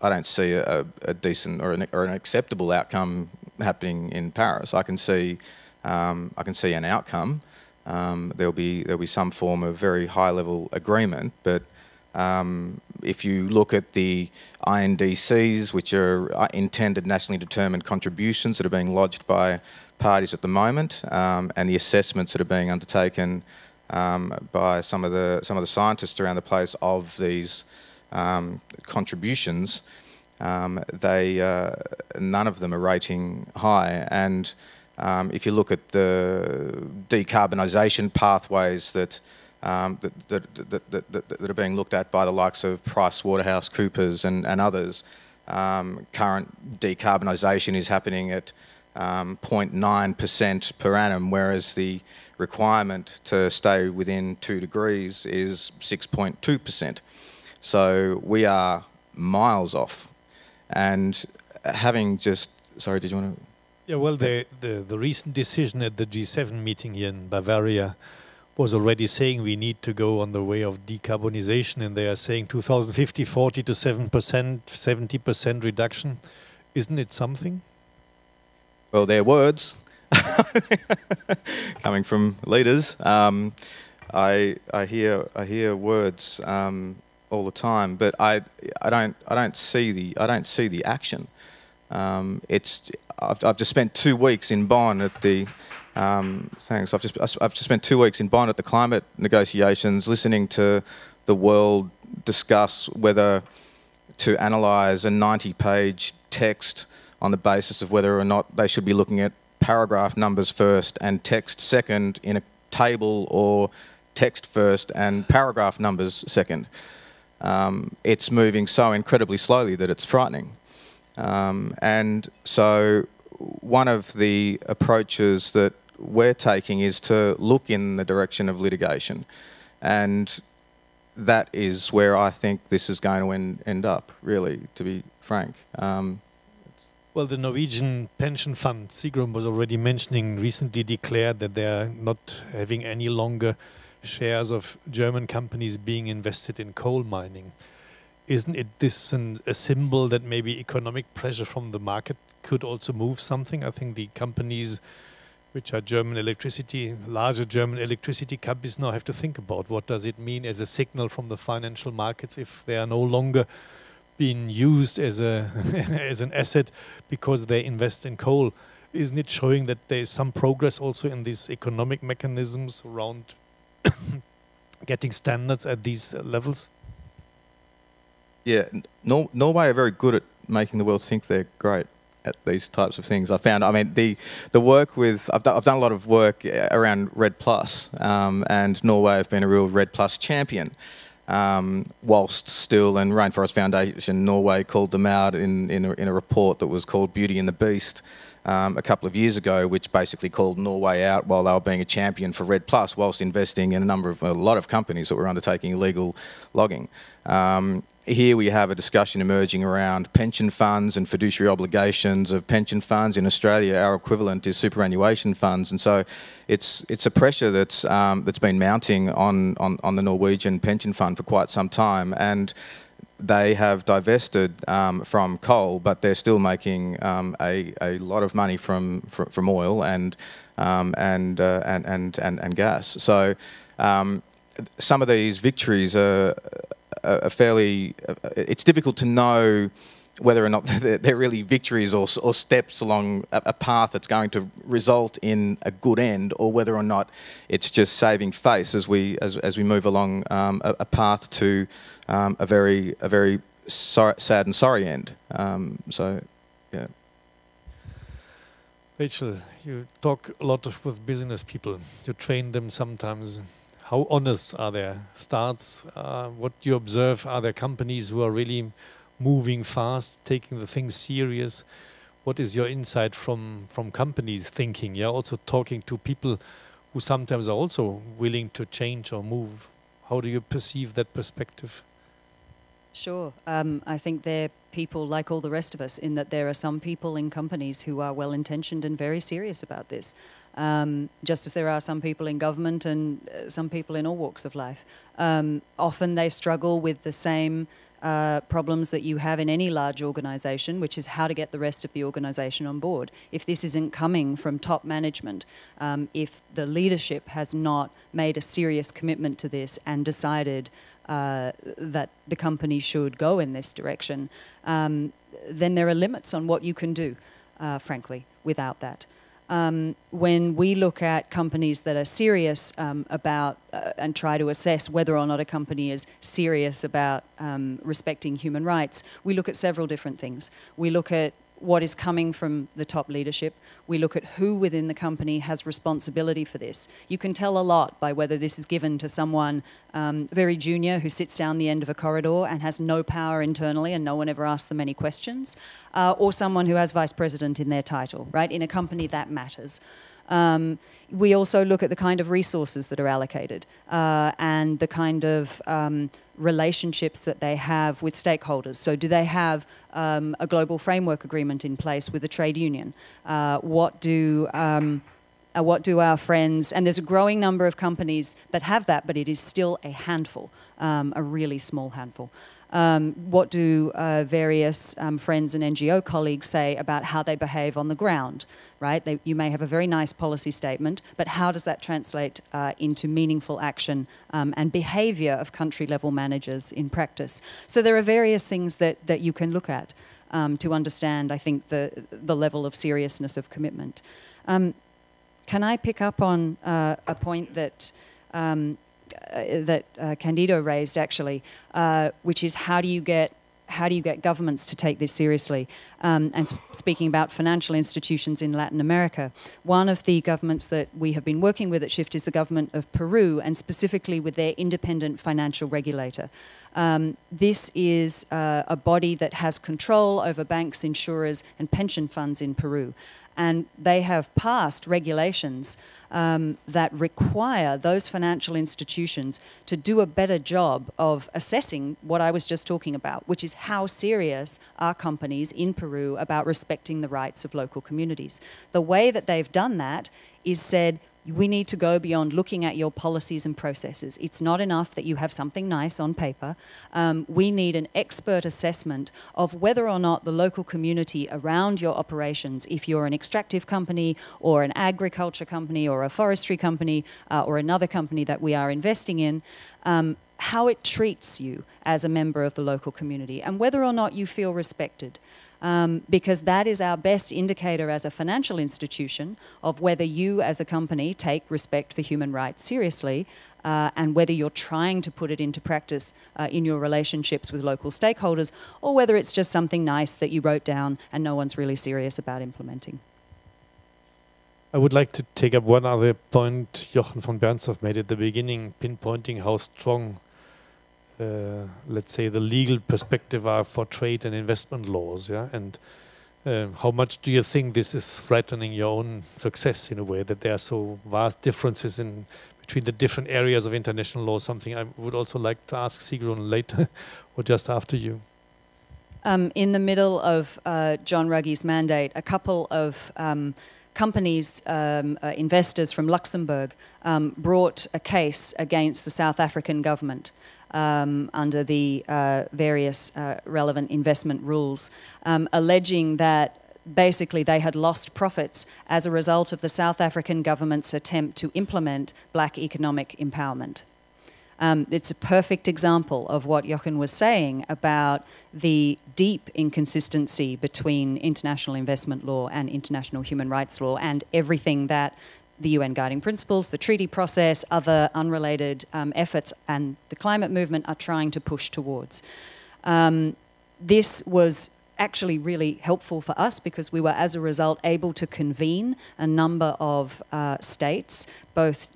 S5: I don't see a, a decent or an, or an, acceptable outcome happening in Paris. I can see um, I can see an outcome. Um, there'll be there'll be some form of very high level agreement, but um, if you look at the INDCs, which are uh, intended nationally determined contributions that are being lodged by parties at the moment, um, and the assessments that are being undertaken um, by some of the some of the scientists around the place of these um, contributions, um, they uh, none of them are rating high. And um, if you look at the decarbonisation pathways that um, that, that, that, that, are being looked at by the likes of PricewaterhouseCoopers and, and others. Um, current decarbonisation is happening at um, 0.9% per annum, whereas the requirement to stay within two degrees is 6.2%. So we are miles off. And having just, sorry, did you want to?
S1: Yeah, well, the, the, the recent decision at the G7 meeting here in Bavaria was already saying we need to go on the way of decarbonization, and they are saying 2050, 40 to 7 percent, 70 percent reduction. Isn't it something?
S5: Well, they're words <laughs> coming from leaders. Um, I I hear I hear words um, all the time, but I I don't I don't see the I don't see the action. Um, it's I've, I've just spent two weeks in Bonn at the. Um, thanks. I've just I've just spent two weeks in Bonn at the climate negotiations, listening to the world discuss whether to analyse a 90-page text on the basis of whether or not they should be looking at paragraph numbers first and text second in a table or text first and paragraph numbers second. Um, it's moving so incredibly slowly that it's frightening. Um, and so one of the approaches that we're taking is to look in the direction of litigation. And that is where I think this is going to end, end up, really, to be frank. Um,
S1: well, the Norwegian pension fund, Sigrun was already mentioning, recently declared that they are not having any longer shares of German companies being invested in coal mining. Isn't it this an, a symbol that maybe economic pressure from the market could also move something? I think the companies which are German electricity, larger German electricity companies now have to think about what does it mean as a signal from the financial markets if they are no longer being used as a <laughs> as an asset because they invest in coal. Isn't it showing that there is some progress also in these economic mechanisms around <coughs> getting standards at these levels?
S5: Yeah, Nor Norway are very good at making the world think they're great at these types of things. I found, I mean, the the work with I've done, I've done a lot of work around REDD Plus, um, and Norway have been a real REDD Plus champion. Um, whilst still, and Rainforest Foundation Norway called them out in in a, in a report that was called Beauty and the Beast. Um, a couple of years ago, which basically called Norway out while they were being a champion for REDD Plus, whilst investing in a number of a lot of companies that were undertaking illegal logging. Um, here we have a discussion emerging around pension funds and fiduciary obligations of pension funds. In Australia, our equivalent is superannuation funds, and so it's it's a pressure that's um, that's been mounting on, on on the Norwegian pension fund for quite some time, and they have divested um, from coal, but they're still making um, a, a lot of money from from, oil and um, and, uh, and and and and gas. So um, some of these victories are a, fairly, it's difficult to know whether or not <laughs> they're really victories or, or steps along a, a, path that's going to result in a good end, or whether or not it's just saving face as we as, as we move along um, a, a, path to um, a very a very sad and sorry end. Um, so, yeah.
S1: Rachel, you talk a lot with business people. You train them sometimes how honest are their starts? Uh, what do you observe? Are there companies who are really moving fast, taking the things serious? What is your insight from from companies thinking? Yeah, also talking to people who sometimes are also willing to change or move. How do you perceive that perspective?
S2: Sure. Um, I think they're people like all the rest of us in that there are some people in companies who are well intentioned and very serious about this um, just as there are some people in government and uh, some people in all walks of life. Um, often they struggle with the same uh, problems that you have in any large organization, which is how to get the rest of the organization on board. If this isn't coming from top management, um, if the leadership has not made a serious commitment to this and decided uh, that the company should go in this direction, um, then there are limits on what you can do, uh, frankly, without that um, when we look at companies that are serious um, about uh, and try to assess whether or not a company is serious about um, respecting human rights, we look at several different things. We look at what is coming from the top leadership. We look at who within the company has responsibility for this. You can tell a lot by whether this is given to someone um, very junior who sits down the end of a corridor and has no power internally and no one ever asks them any questions, uh, or someone who has vice president in their title, right? In a company that matters. Um, we also look at the kind of resources that are allocated uh, and the kind of um, relationships that they have with stakeholders. So, do they have um, a global framework agreement in place with a trade union? Uh, what do um, uh, what do our friends and there's a growing number of companies that have that, but it is still a handful, um, a really small handful. Um, what do uh, various um, friends and NGO colleagues say about how they behave on the ground, right? They, you may have a very nice policy statement, but how does that translate uh, into meaningful action um, and behavior of country level managers in practice? So there are various things that, that you can look at. um, to understand, I think, the, the level of seriousness of commitment. Um, can I pick up on uh, a point that um, that uh, Candido raised actually, uh, which is how do you get how do you get governments to take this seriously? Um, and sp- speaking about financial institutions in Latin America, one of the governments that we have been working with at Shift is the government of Peru, and specifically with their independent financial regulator. Um, this is uh, a body that has control over banks, insurers, and pension funds in Peru. And they have passed regulations um, that require those financial institutions to do a better job of assessing what I was just talking about, which is how serious are companies in Peru about respecting the rights of local communities. The way that they've done that is said, we need to go beyond looking at your policies and processes. It's not enough that you have something nice on paper. Um, we need an expert assessment of whether or not the local community around your operations, if you're an extractive company or an agriculture company or a forestry company uh, or another company that we are investing in, um, how it treats you as a member of the local community and whether or not you feel respected um, because that is our best indicator as a financial institution of whether you as a company take respect for human rights seriously uh, and whether you're trying to put it into practice uh, in your relationships with local stakeholders or whether it's just something nice that you wrote down and no one's really serious about implementing.
S1: I would like to take up one other point Jochen von Bernstorff made at the beginning, pinpointing how strong uh, let's say the legal perspective are for trade and investment laws yeah? And uh, how much do you think this is threatening your own success in a way that there are so vast differences in between the different areas of international law something i would also like to ask sigrun later <laughs> or just after you?
S2: Um, in the middle of uh, john ruggie's mandate a couple of um, companies, um, uh, investors from Luxembourg, um, brought a case against the South African government um, under the uh, various uh, relevant investment rules, um, alleging that basically they had lost profits as a result of the South African government's attempt to implement black economic empowerment. Um, it's a perfect example of what Jochen was saying about the deep inconsistency between international investment law and international human rights law and everything that the UN Guiding Principles, the treaty process, other unrelated um, efforts, and the climate movement are trying to push towards. Um, this was actually really helpful for us because we were, as a result, able to convene a number of uh, states, both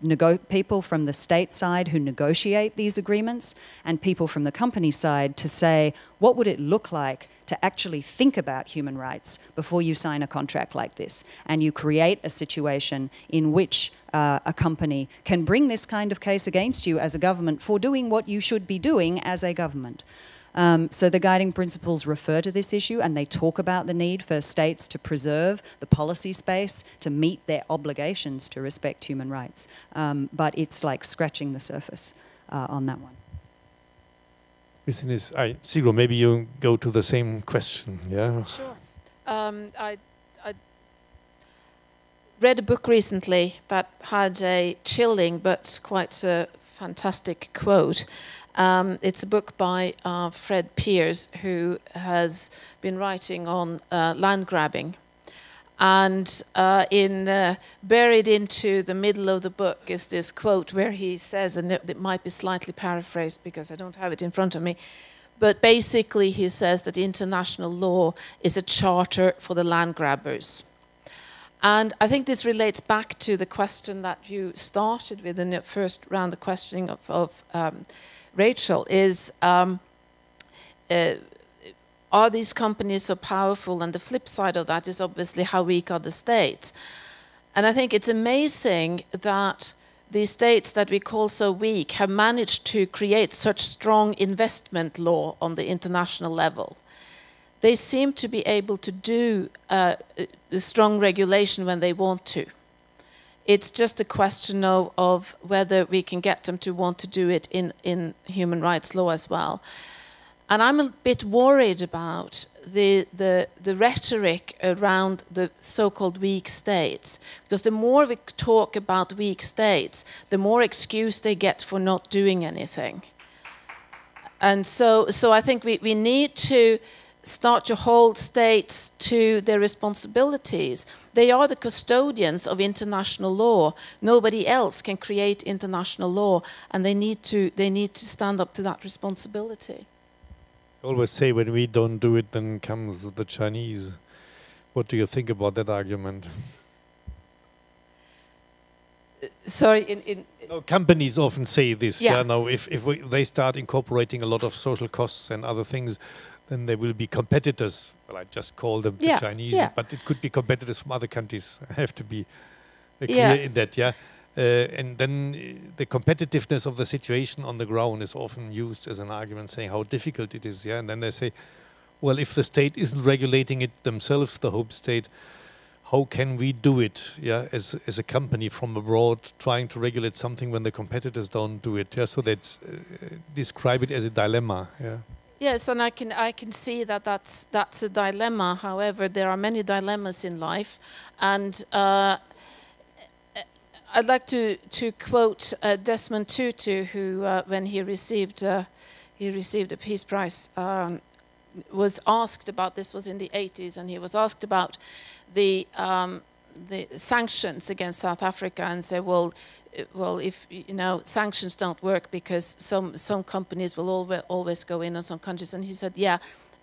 S2: people from the state side who negotiate these agreements and people from the company side to say, what would it look like to actually think about human rights before you sign a contract like this? And you create a situation in which uh, a company can bring this kind of case against you as a government for doing what you should be doing as a government. Um, so the guiding principles refer to this issue and they talk about the need for states to preserve the policy space to meet their obligations to respect human rights. Um, but it's like scratching the surface uh, on that one.
S1: Business, I, maybe you go to the same question, yeah?
S3: Sure. Um, I, I read a book recently that had a chilling but quite a fantastic quote. Um, it's a book by uh, Fred Pearce, who has been writing on uh, land grabbing. And uh, in buried into the middle of the book is this quote where he says, and it, it might be slightly paraphrased because I don't have it in front of me, but basically he says that international law is a charter for the land grabbers. And I think this relates back to the question that you started with in the first round, the questioning of, of um, Rachel, is um, uh, are these companies so powerful? And the flip side of that is obviously how weak are the states. And I think it's amazing that these states that we call so weak have managed to create such strong investment law on the international level. They seem to be able to do uh, strong regulation when they want to. It's just a question of, of whether we can get them to want to do it in, in human rights law as well. And I'm a bit worried about the, the, the rhetoric around the so called weak states. Because the more we talk about weak states, the more excuse they get for not doing anything. And so, so I think we, we need to start to hold states to their responsibilities. They are the custodians of international law. Nobody else can create international law, and they need to they need to stand up to that responsibility.
S1: I always say when we don't do it, then comes the Chinese. What do you think about that argument?
S3: Sorry, in, in
S1: No, companies often say this.
S3: Yeah.
S1: Yeah. Now, if if we, they start incorporating a lot of social costs and other things, then they will be competitors. Well, I just call them the
S3: Yeah,
S1: Chinese,
S3: yeah.
S1: but it could be competitors from other countries. I <laughs> have to be uh, clear in that. Yeah. Uh, and then uh, the competitiveness of the situation on the ground is often used as an argument, saying how difficult it is. Yeah, and then they say, well, if the state isn't regulating it themselves, the home state, how can we do it yeah as as a company from abroad trying to regulate something when the competitors don't do it yeah so that's uh, describe it as a dilemma yeah
S3: Yes, and I can I can see that that's that's a dilemma. However, there are many dilemmas in life, and uh, I'd like to to quote uh, Desmond Tutu, who uh, when he received uh, he received a Peace Prize. Um, was asked about this was in the 80s and he was asked about the um, the sanctions against South Africa and said well uh, well if you know sanctions don't work because some some companies will always always go in on some countries and he said yeah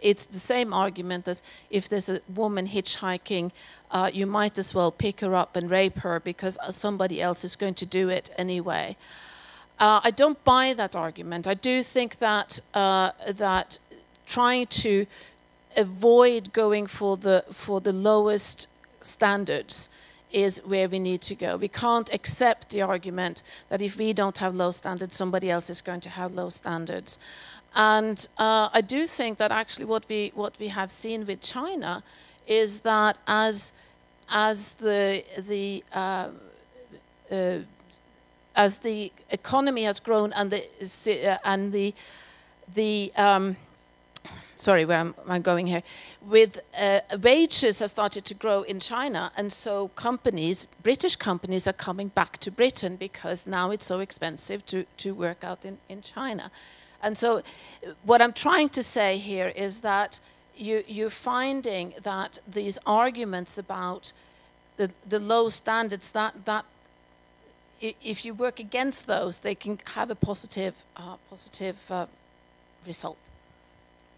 S3: it's the same argument as if there's a woman hitchhiking uh, you might as well pick her up and rape her because uh, somebody else is going to do it anyway uh, I don't buy that argument. I do think that uh, that trying to avoid going for the for the lowest standards is where we need to go. We can't accept the argument that if we don't have low standards, somebody else is going to have low standards. And uh, I do think that actually what we what we have seen with China is that as as the the uh, uh, as the economy has grown and the uh, and the the um, sorry where am I going here? With uh, wages have started to grow in China and so companies British companies are coming back to Britain because now it's so expensive to to work out in in China and so what I'm trying to say here is that you you're finding that these arguments about the, the low standards that that if you work against those, they can have a positive, uh, positive uh, result.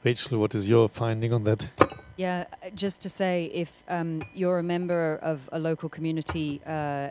S1: rachel what is your finding on that
S2: Yeah, uh, just to say, if um, you're a member of a local community uh, uh,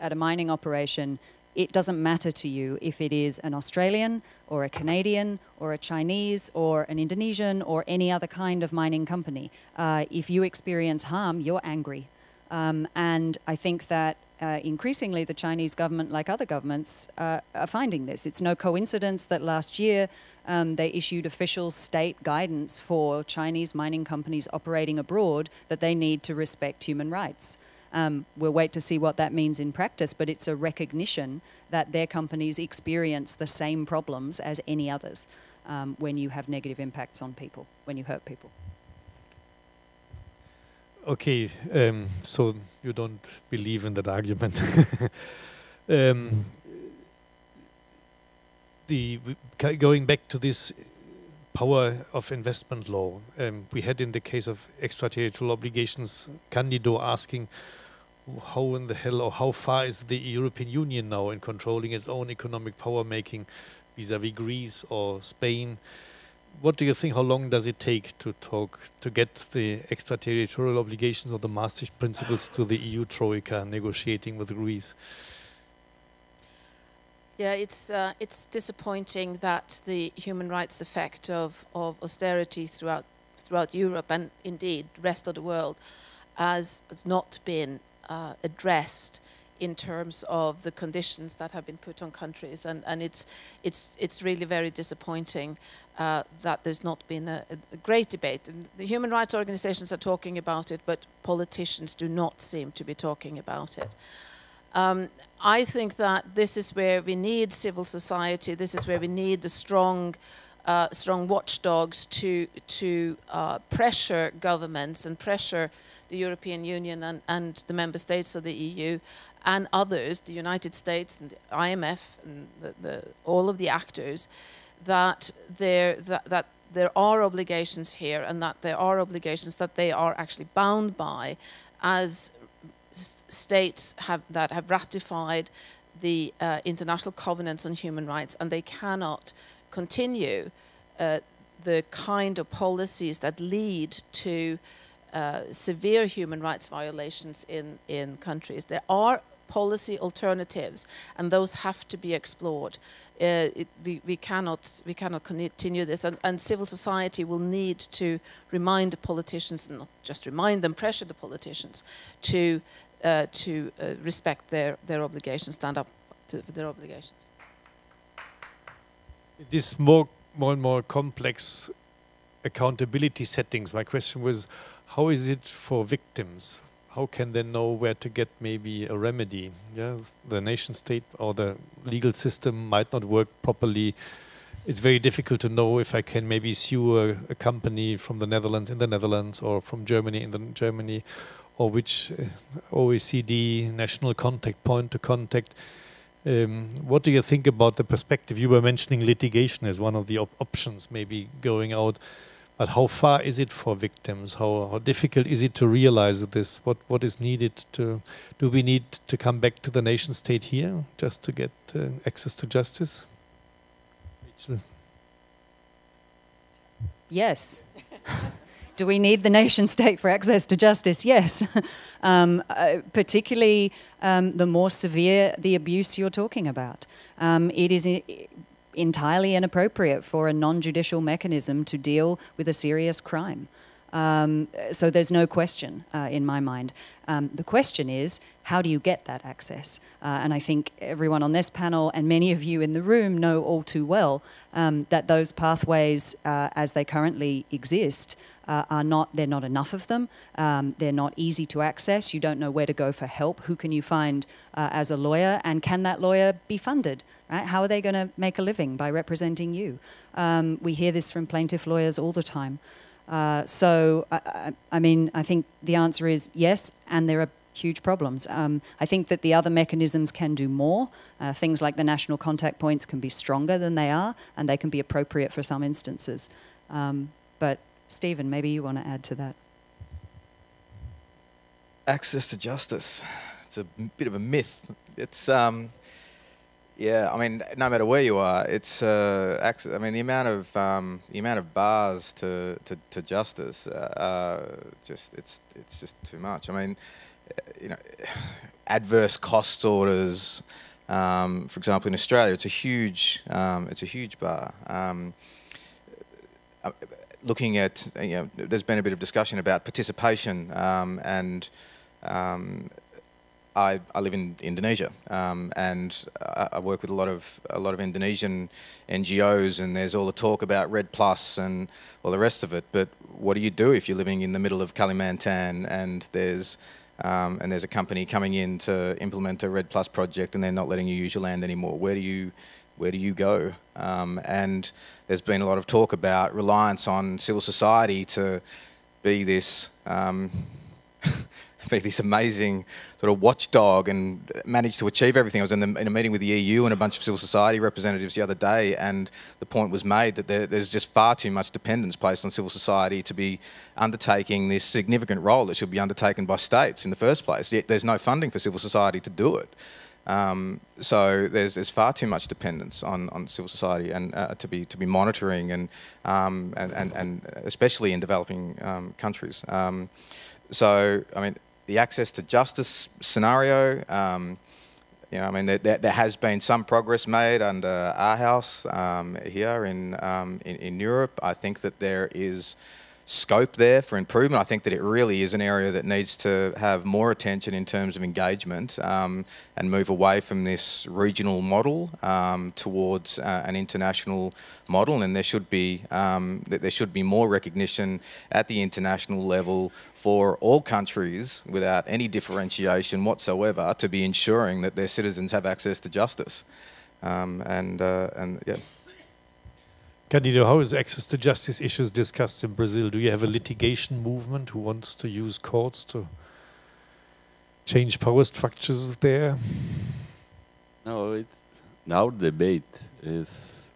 S2: at a mining operation, it doesn't matter to you if it is an Australian or a Canadian or a Chinese or an Indonesian or any other kind of mining company. Uh, if you experience harm, you're angry. Um, and I think that uh, increasingly the Chinese government, like other governments, uh, are finding this. It's no coincidence that last year um, they issued official state guidance for Chinese mining companies operating abroad that they need to respect human rights. Um, we'll wait to see what that means in practice, but it's a recognition that their companies experience the same problems as any others um, when you have negative impacts on people, when you hurt people.
S1: okay um, so you don't believe in that argument <laughs> um, the going back to this power of investment law um, we had in the case of extraterritorial obligations candido asking how in the hell or how far is the european union now in controlling its own economic power making vis-a-vis greece or spain what do you think? How long does it take to talk to get the extraterritorial obligations or the Maastricht principles to the EU troika negotiating with Greece?
S3: Yeah, it's uh, it's disappointing that the human rights effect of, of austerity throughout throughout Europe and indeed the rest of the world has, has not been uh, addressed in terms of the conditions that have been put on countries, and, and it's it's it's really very disappointing uh, that there's not been a, a great debate. And the human rights organizations are talking about it, but politicians do not seem to be talking about it. Um, I think that this is where we need civil society. This is where we need the strong, uh, strong watchdogs to to uh, pressure governments and pressure the European Union and, and the member states of the EU and others, the United States and the IMF and the, the, all of the actors, that there that, that there are obligations here, and that there are obligations that they are actually bound by, as states have that have ratified the uh, international covenants on human rights, and they cannot continue uh, the kind of policies that lead to uh, severe human rights violations in, in countries. There are policy alternatives, and those have to be explored. Uh, it, we, we cannot we cannot continue this, and, and civil society will need to remind the politicians, not just remind them, pressure the politicians to uh, to uh, respect their their obligations, stand up to their obligations.
S1: This more more and more complex accountability settings. My question was, how is it for victims? How can they know where to get maybe a remedy? Yes, the nation state or the legal system might not work properly. It's very difficult to know if I can maybe sue a, a company from the Netherlands in the Netherlands or from Germany in the Germany, or which uh, OECD national contact point to contact. Um, what do you think about the perspective? You were mentioning litigation as one of the op options, maybe going out. But how far is it for victims? How, how difficult is it to realize this? What what is needed to? Do we need to come back to the nation state here just to get uh, access to justice? Rachel.
S2: Yes. <laughs> Do we need the nation state for access to justice? Yes. <laughs> um, uh, particularly um, the more severe the abuse you're talking about. Um, it is I- entirely inappropriate for a non judicial mechanism to deal with a serious crime. Um, so there's no question uh, in my mind. Um, the question is, how do you get that access? Uh, and I think everyone on this panel and many of you in the room know all too well um, that those pathways, uh, as they currently exist, uh, are not they're not enough of them. Um, they're not easy to access. You don't know where to go for help. Who can you find uh, as a lawyer, and can that lawyer be funded? Right? How are they going to make a living by representing you? Um, we hear this from plaintiff lawyers all the time. Uh, so, I, I, mean, I think the answer is yes, and there are huge problems. Um, I think that the other mechanisms can do more. Uh, things like the national contact points can be stronger than they are, and they can be appropriate for some instances. Um, but, Stephen, maybe you want to add to that.
S5: access to justice. It's a bit of a myth. It's um, yeah. I mean, no matter where you are, it's uh, access. I mean, the amount of um, the amount of bars to to, to justice, uh, uh, just it's it's just too much. I mean, uh, you know, adverse costs orders. Um, for example, in Australia, it's a huge um, it's a huge bar. Uh, looking at, you know, there's been a bit of discussion about participation um, and um, I, I live in Indonesia um, and I, I work with a lot of a lot of Indonesian NGOs and there's all the talk about REDD Plus and all the rest of it. But what do you do if you're living in the middle of Kalimantan and there's um, and there's a company coming in to implement a REDD Plus project and they're not letting you use your land anymore? Where do you where do you go? Um, and there's been a lot of talk about reliance on civil society to be this um, <laughs> be this amazing sort of watchdog and manage to achieve everything. I was in, the, in a meeting with the EU and a bunch of civil society representatives the other day, and the point was made that there, there's just far too much dependence placed on civil society to be undertaking this significant role that should be undertaken by states in the first place. Yet there's no funding for civil society to do it. Um, so there's, there's far too much dependence on, on civil society and uh, to be to be monitoring and um, and, and, and especially in developing um, countries. Um, so I mean the access to justice scenario. Um, you know, I mean, there, there, has been some progress made under Aarhus um, here in, in in Europe. I think that there is scope there for improvement. I think that it really is an area that needs to have more attention in terms of engagement um, and move away from this regional model um, towards uh, an international model. And there should be um, there should be more recognition at the international level for all countries without any differentiation whatsoever to be ensuring that their citizens have access to justice. Um, and uh, and yeah.
S1: Candido, how is access to justice issues discussed in Brazil? Do you have a litigation movement who wants to use courts to change power structures there?
S4: No, it, our debate is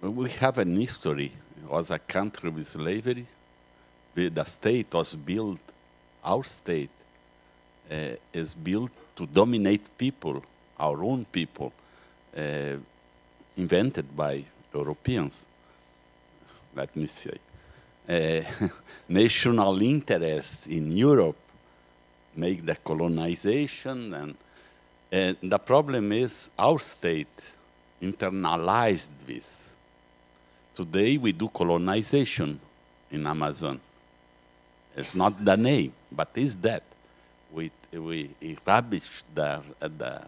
S4: we have an history It was a country with slavery. The state was built, our state uh, is built to dominate people, our own people, uh, invented by Europeans, let me say. Uh, <laughs> national interest in Europe make the colonization and, and the problem is our state internalized this. Today we do colonization in Amazon. It's not the name, but it's that. We, we rubbish the, the,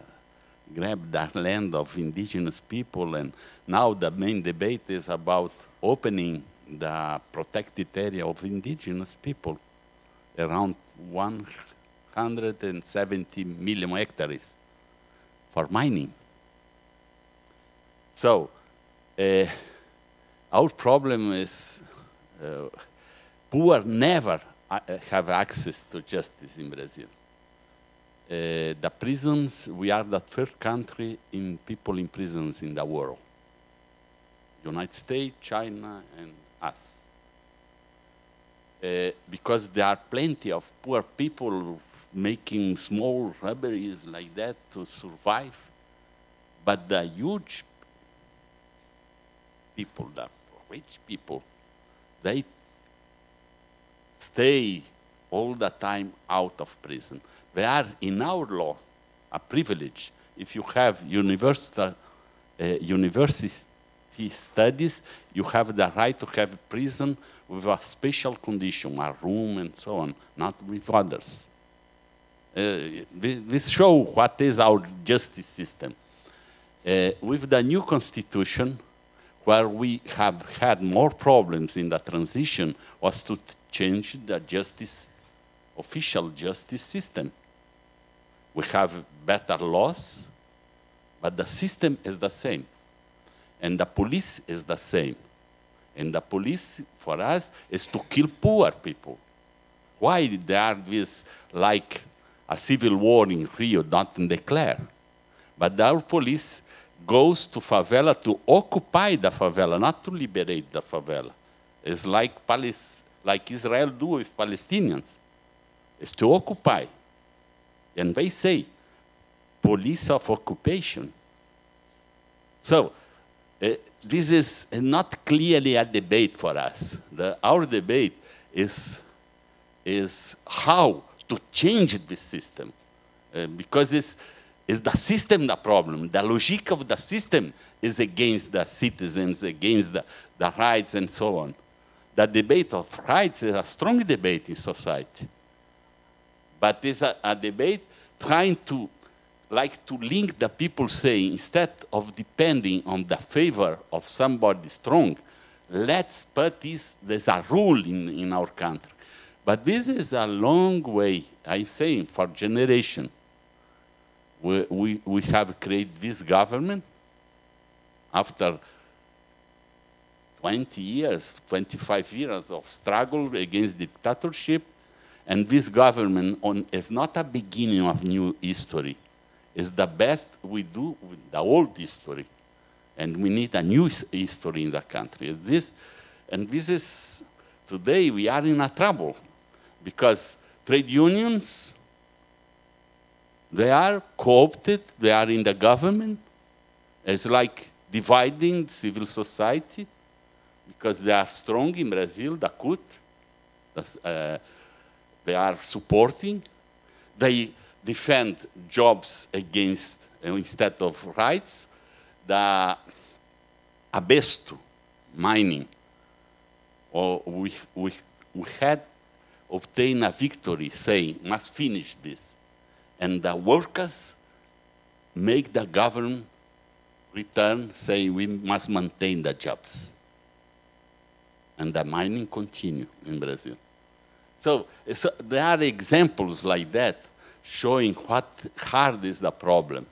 S4: grab the <laughs> land of indigenous people, and now the main debate is about opening the protected area of indigenous people, around 170 million hectares for mining. So, uh, our problem is uh, poor never uh, have access to justice in Brazil. Uh, the prisons, we are the third country in people in prisons in the world. United States, China, and us. Uh, because there are plenty of poor people making small robberies like that to survive. But the huge people, the rich people, they stay all the time out of prison. They are, in our law, a privilege. If you have university, uh, university studies, you have the right to have a prison with a special condition, a room and so on, not with others. Uh, this show what is our justice system. Uh, with the new constitution, where we have had more problems in the transition, was to change the justice, official justice system. We have better laws, but the system is the same. And the police is the same. And the police, for us, is to kill poor people. Why they are this, like a civil war in Rio, not in declare? But our police goes to favela to occupy the favela, not to liberate the favela. It's like, Palis like Israel do with Palestinians. It's to occupy. And they say, police of occupation. So, uh, this is not clearly a debate for us. The, our debate is, is how to change the system. Uh, because it's, it's the system the problem. The logic of the system is against the citizens, against the, the rights and so on. The debate of rights is a strong debate in society. But it's a, a debate trying to like to link the people saying instead of depending on the favor of somebody strong, let's put this, there's a rule in, in our country. But this is a long way, I'm saying, for generation. We, we, we have created this government after 20 years, 25 years of struggle against dictatorship, and this government on, is not a beginning of new history. It's the best we do with the old history. And we need a new history in the country. This, and this is, today we are in a trouble because trade unions, they are co-opted, they are in the government. It's like dividing civil society because they are strong in Brazil, the CUT. Uh, they are supporting. They defend jobs against, uh, instead of rights. The asbestos mining, or we, we, we had obtained a victory saying, must finish this. And the workers make the government return saying we must maintain the jobs and the mining continue in Brazil. So, so, there are examples like that showing what hard is the problem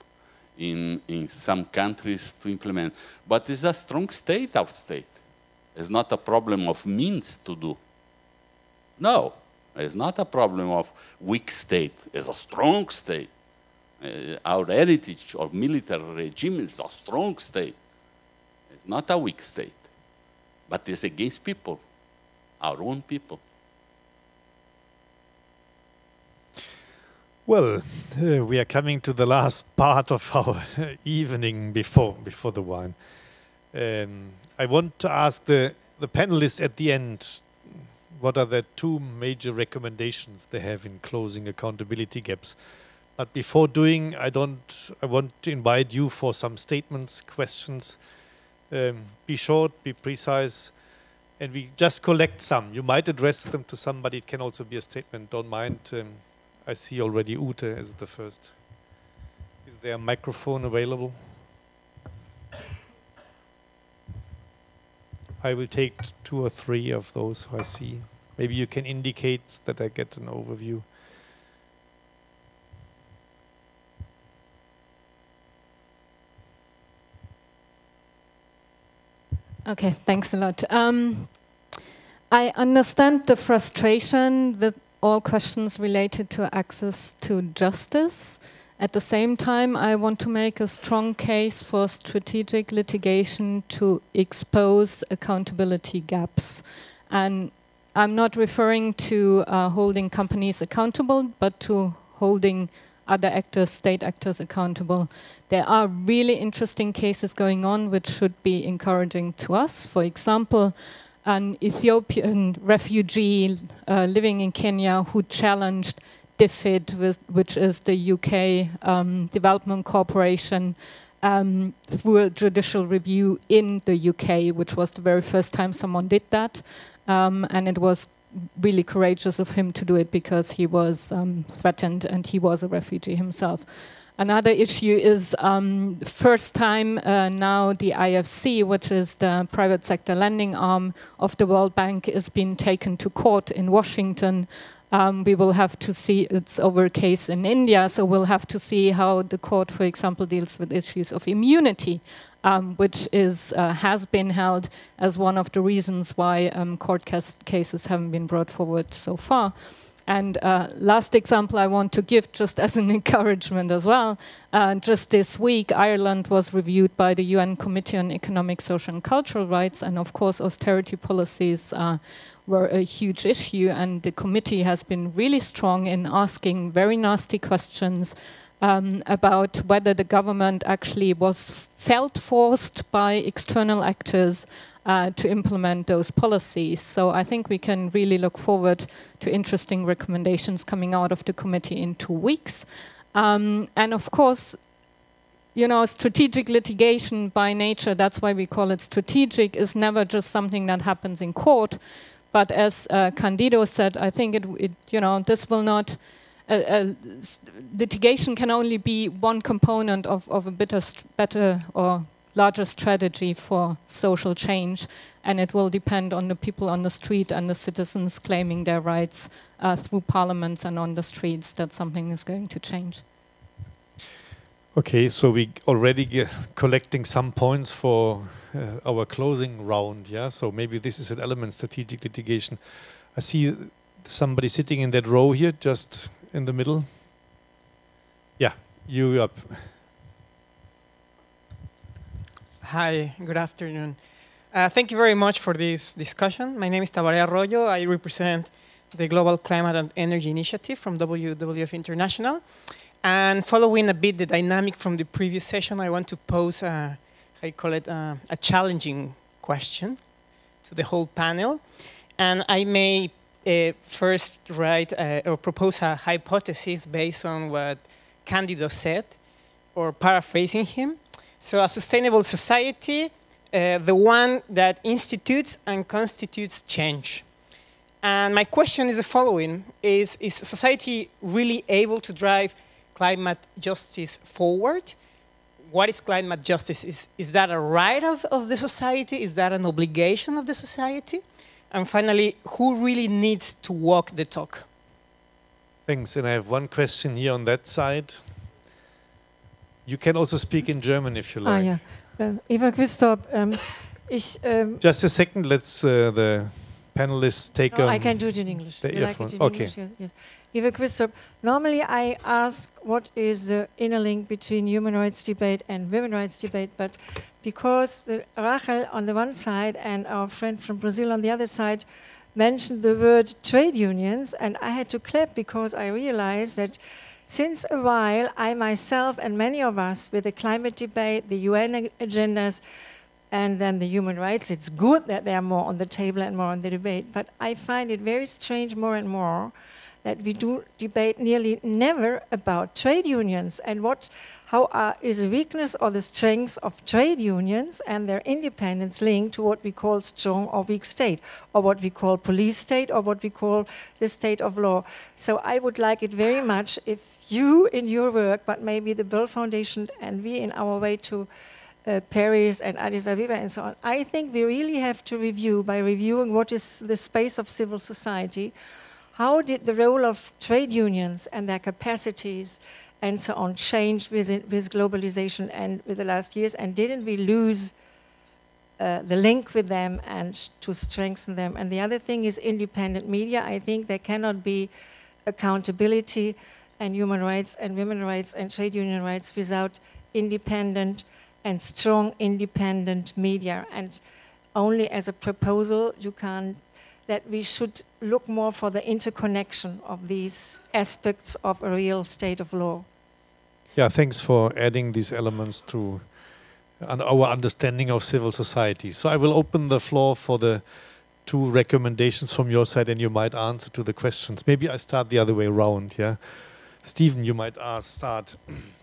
S4: in, in some countries to implement. But it's a strong state of state. It's not a problem of means to do. No, it's not a problem of weak state. It's a strong state. Uh, our heritage of military regime is a strong state. It's not a weak state. but it's against people, our own people.
S1: Well, uh, we are coming to the last <laughs> part of our <laughs> evening before before the wine. Um, I want to ask the the panelists at the end what are the two major recommendations they have in closing accountability gaps. But before doing, I don't. I want to invite you for some statements, questions. Um, be short, be precise, and we just collect some. You might address them to somebody. It can also be a statement. Don't mind. Um, I see already Ute as the first. Is there a microphone available? I will take two or three of those I see. Maybe you can indicate that I get an overview.
S6: Okay, thanks a lot. Um, I understand the frustration with all questions related to access to justice. At the same time, I want to make a strong case for strategic litigation to expose accountability gaps. And I'm not referring to uh, holding companies accountable, but to holding other actors, state actors accountable. There are really interesting cases going on which should be encouraging to us. For example, an Ethiopian refugee uh, living in Kenya who challenged DFID, which is the UK um, Development Corporation, um, through a judicial review in the UK, which was the very first time someone did that. Um, and it was really courageous of him to do it because he was um, threatened and he was a refugee himself. Another issue is um, first time uh, now the IFC, which is the private sector lending arm of the World Bank, is being taken to court in Washington. Um, we will have to see it's over a case in India, so we'll have to see how the court, for example, deals with issues of immunity um, which is, uh, has been held as one of the reasons why um, court cas cases haven't been brought forward so far. And uh, last example I want to give, just as an <laughs> encouragement as well, uh, just this week Ireland was reviewed by the UN Committee on Economic, Social and Cultural Rights, and of course austerity policies uh, were a huge issue, and the committee has been really strong in asking very nasty questions um, about whether the government actually was felt forced by external actors uh, to implement those policies. So I think we can really look forward to interesting recommendations coming out of the committee in two weeks. Um, and of course, you know, strategic litigation by nature, that's why we call it strategic, is never just something that happens in court. But as uh, Candido said, I think it, it, you know, this will not litigation can only be one component of, of a better or larger strategy for social change, and it will depend on the people on the street and the citizens claiming their rights uh, through parliaments and on the streets that something is going to change.
S1: Okay, so we already collecting some points for uh, our closing round. Yeah, so maybe this is an element strategic litigation. I see somebody sitting in that row here, just in the middle. Yeah, you up.
S7: Hi, good afternoon. Uh, thank you very much for this discussion. My name is Tabaré Arroyo. I represent the Global Climate and Energy Initiative from WWF International. And following a bit the dynamic from the previous session, I want to pose, a, I call it a, a challenging question to the whole panel. And I may uh, first write uh, or propose a hypothesis based on what Candido said, or paraphrasing him. So a sustainable society, uh, the one that institutes and constitutes change. And my question is the following, is, is society really able to drive climate justice forward? What is climate justice? Is, is that a right of, of the society? Is that an obligation of the society? And finally, who really needs to walk the talk?
S1: Thanks. And I have one question here on that side. You can also speak in German if you ah, like.
S8: Ah, ja. Uh, Eva Quistorp, um, ich. Um
S1: Just a second, let's uh, the panelists take
S8: No,
S1: um,
S8: I can do it in English.
S1: the
S8: You like
S1: earphone.
S8: in
S1: Okay.
S8: English? Yes. yes. Eva Quistorp, normally I ask what is the inner link between human rights debate and women rights debate, but because the Rachel on the one side and our friend from Brazil on the other side mentioned the word trade unions, and I had to clap because I realized that since a while, I myself and many of us with the climate debate, the UN agendas, and then the human rights. It's good that they are more on the table and more on the debate, but I find it very strange more and more that we do debate nearly never about trade unions and what, how are, is the weakness or the strengths of trade unions and their independence linked to what we call strong or weak state, or what we call police state, or what we call the state of law. So I would like it very much if you in your work, but maybe the Böll Foundation and we in our way to uh, Paris and Addis Ababa and so on. I think we really have to review by reviewing what is the space of civil society. How did the role of trade unions and their capacities and so on change with, it, with globalization and with the last years? And didn't we lose uh, the link with them and to strengthen them? And the other thing is independent media. I think there cannot be accountability and human rights and women rights and trade union rights without independent and strong independent media. And only as a proposal, you can that we should look more for the interconnection of these aspects of a real state of law.
S1: Yeah, thanks for adding these elements to our understanding of civil society. So I will open the floor for the two recommendations from your side, and you might answer to the questions. Maybe I start the other way around. Yeah, Stephen, you might ask, start. <clears throat>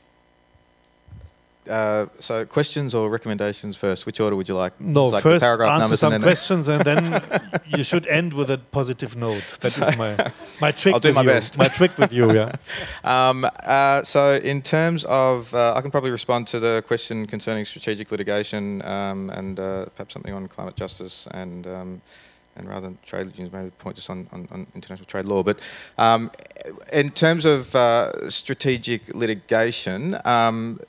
S5: Uh, so questions or recommendations first? Which order would you like?
S1: No,
S5: like the
S1: first
S5: paragraph
S1: answer some
S5: and
S1: questions, and then <laughs> you should end with a positive note. That is my my trick.
S5: I'll do
S1: with
S5: my
S1: you.
S5: best.
S1: My trick with you, yeah. <laughs>
S5: Um, uh, so, in terms of, uh, I can probably respond to the question concerning strategic litigation um, and uh, perhaps something on climate justice and. Um, and rather than trade unions, maybe point just on, on, on international trade law. But um, in terms of uh, strategic litigation, um,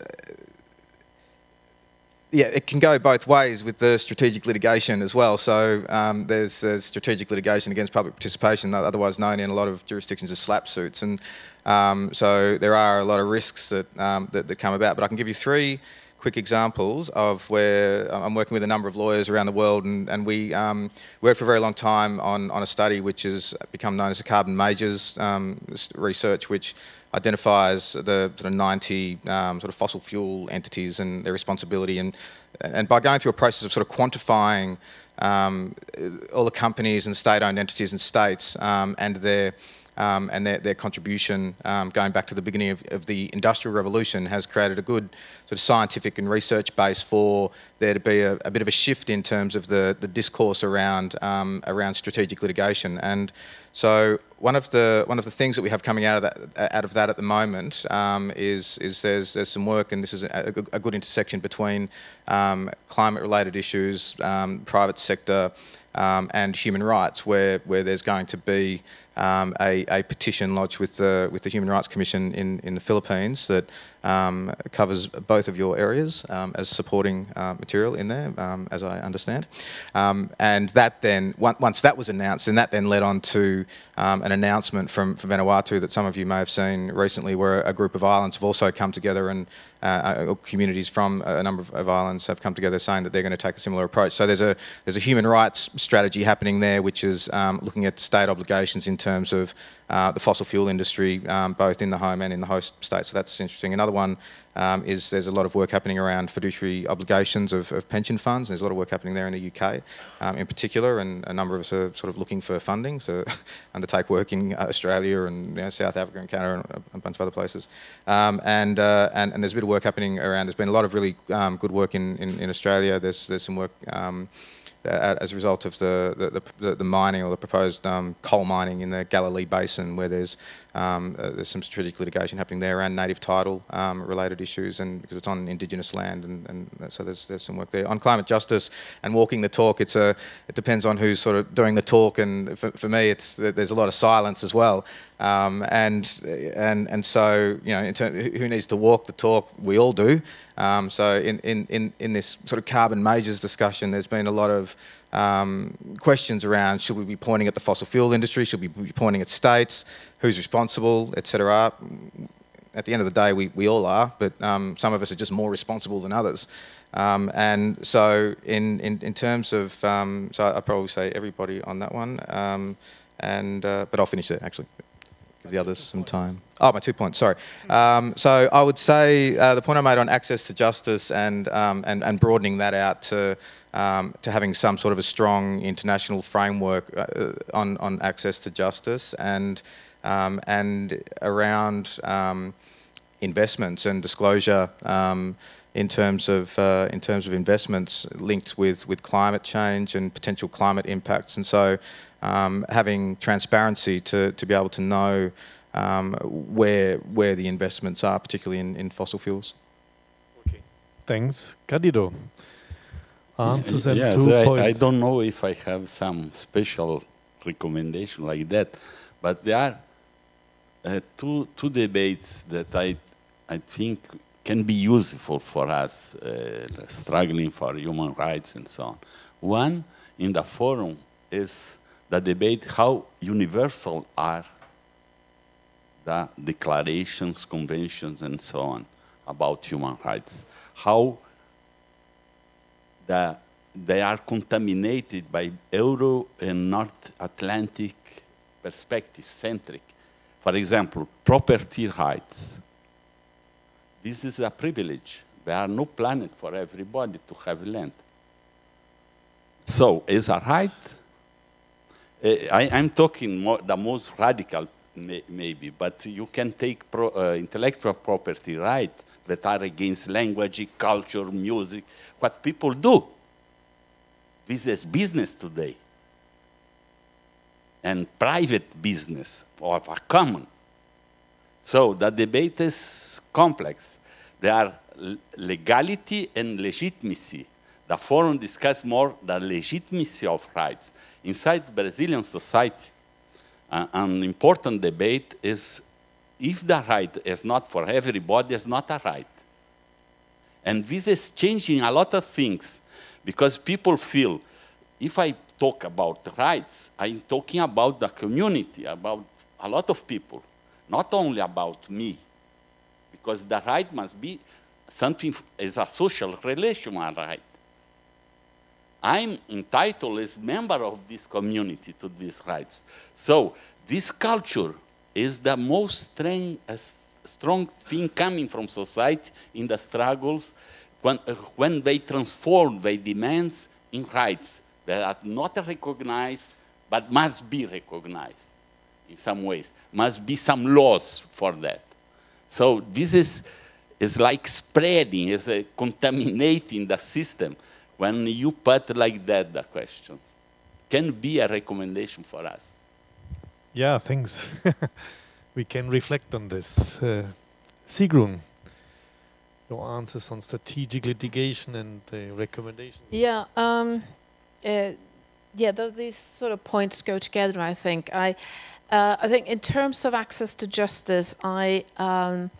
S5: yeah, it can go both ways with the strategic litigation as well. So um, there's, there's strategic litigation against public participation, otherwise known in a lot of jurisdictions as SLAPP suits, and um, so there are a lot of risks that, um, that that come about. But I can give you three quick examples of where I'm working with a number of lawyers around the world, and, and we um, worked for a very long time on, on a study which has become known as the carbon majors um, research, which identifies the sort of 90 um, sort of fossil fuel entities and their responsibility, and and by going through a process of sort of quantifying um, all the companies and state-owned entities and states um, and their um, and their, their contribution um, going back to the beginning of, of the Industrial Revolution has created a good sort of scientific and research base for there to be a, a bit of a shift in terms of the, the discourse around um, around strategic litigation. And so one of the one of the things that we have coming out of that out of that at the moment um, is is there's there's some work and this is a, a good- intersection between um, climate related issues, um, private sector. Um, and human rights, where, where there's going to be um, a, a petition lodged with the with the Human Rights Commission in, in the Philippines that um, covers both of your areas um, as supporting uh, material in there, um, as I understand. Um, and that then, once that was announced, and that then led on to an announcement from, from Vanuatu that some of you may have seen recently, where a group of islands have also come together and uh, uh, communities from a number of, of islands have come together saying that they're going to take a similar approach. So there's a there's a human rights strategy happening there, which is looking at state obligations in terms of uh, the fossil fuel industry, um, both in the home and in the host state. So that's interesting. Another one um, is there's a lot of work happening around fiduciary obligations of, of pension funds. There's a lot of work happening there in the UK, um, in particular, and a number of us are sort of looking for funding to <laughs> undertake work in uh, Australia and you know, South Africa and Canada and a, bunch of other places. Um, and, uh, and and there's a bit of work happening around. There's been a lot of really um, good work in, in, in Australia. There's there's some work. Um, as a result of the, the, the, the mining or the proposed um, coal mining in the Galilee Basin, where there's um, uh, there's some strategic litigation happening there around native title um, related issues, and because it's on Indigenous land, and, and so there's there's some work there on climate justice and walking the talk. It's a it depends on who's sort of doing the talk, and for, for me, it's there's a lot of silence as well. Um, and and and so you know, who needs to walk the talk? We all do. Um, so in, in, in, in this sort of carbon majors discussion, there's been a lot of um, questions around should we be pointing at the fossil fuel industry, should we be pointing at states, who's responsible, etc. At the end of the day, we, we all are, but um, some of us are just more responsible than others. Um, and so, in, in, in terms of, um, so I'd probably say everybody on that one. Um, and uh, but I'll finish there actually. Give the others some time. Oh, my two points. Sorry. Um, so I would say uh, the point I made on access to justice and um, and, and broadening that out to um, to having some sort of a strong international framework uh, on on access to justice and um, and around um, investments and disclosure um, in terms of uh, in terms of investments linked with with climate change and potential climate impacts, and so um, having transparency to to be able to know um, where where the investments are, particularly in, in fossil fuels.
S1: Okay, thanks, Candido. Answers and
S4: yes,
S1: two
S4: I,
S1: points.
S4: I don't know if I have some special recommendation like that, but there are two two debates that I I think can be useful for us uh, struggling for human rights and so on. One in the forum is the debate how universal are the declarations, conventions, and so on about human rights. How the, they are contaminated by Euro and North Atlantic perspective, centric. For example, property rights this is a privilege. There are no planet for everybody to have land. So, is a right? Uh, I, am talking more, the most radical, may, maybe, but you can take pro, uh, intellectual property right that are against language, culture, music, what people do. This is business today. And private business or common. So the debate is complex. There are legality and legitimacy. The forum discussed more the legitimacy of rights. Inside Brazilian society, uh, an important debate is if the right is not for everybody, it's not a right. And this is changing a lot of things because people feel if I talk about rights, I'm talking about the community, about a lot of people not only about me, because the right must be something as a social relational right. I'm entitled as member of this community to these rights. So this culture is the most strong, uh, strong thing coming from society in the struggles when, uh, when they transform their demands in rights that are not recognized but must be recognized in some ways. Must be some laws for that. So this is, is like spreading, is uh, contaminating the system when you put like that the question. Can be a recommendation for us.
S1: Yeah, thanks. <laughs> we can reflect on this. Uh, Sigrun, your answers on strategic litigation and the recommendation.
S3: Yeah, um, uh, yeah, these sort of points go together. I think I, uh, I think in terms of access to justice, I, um,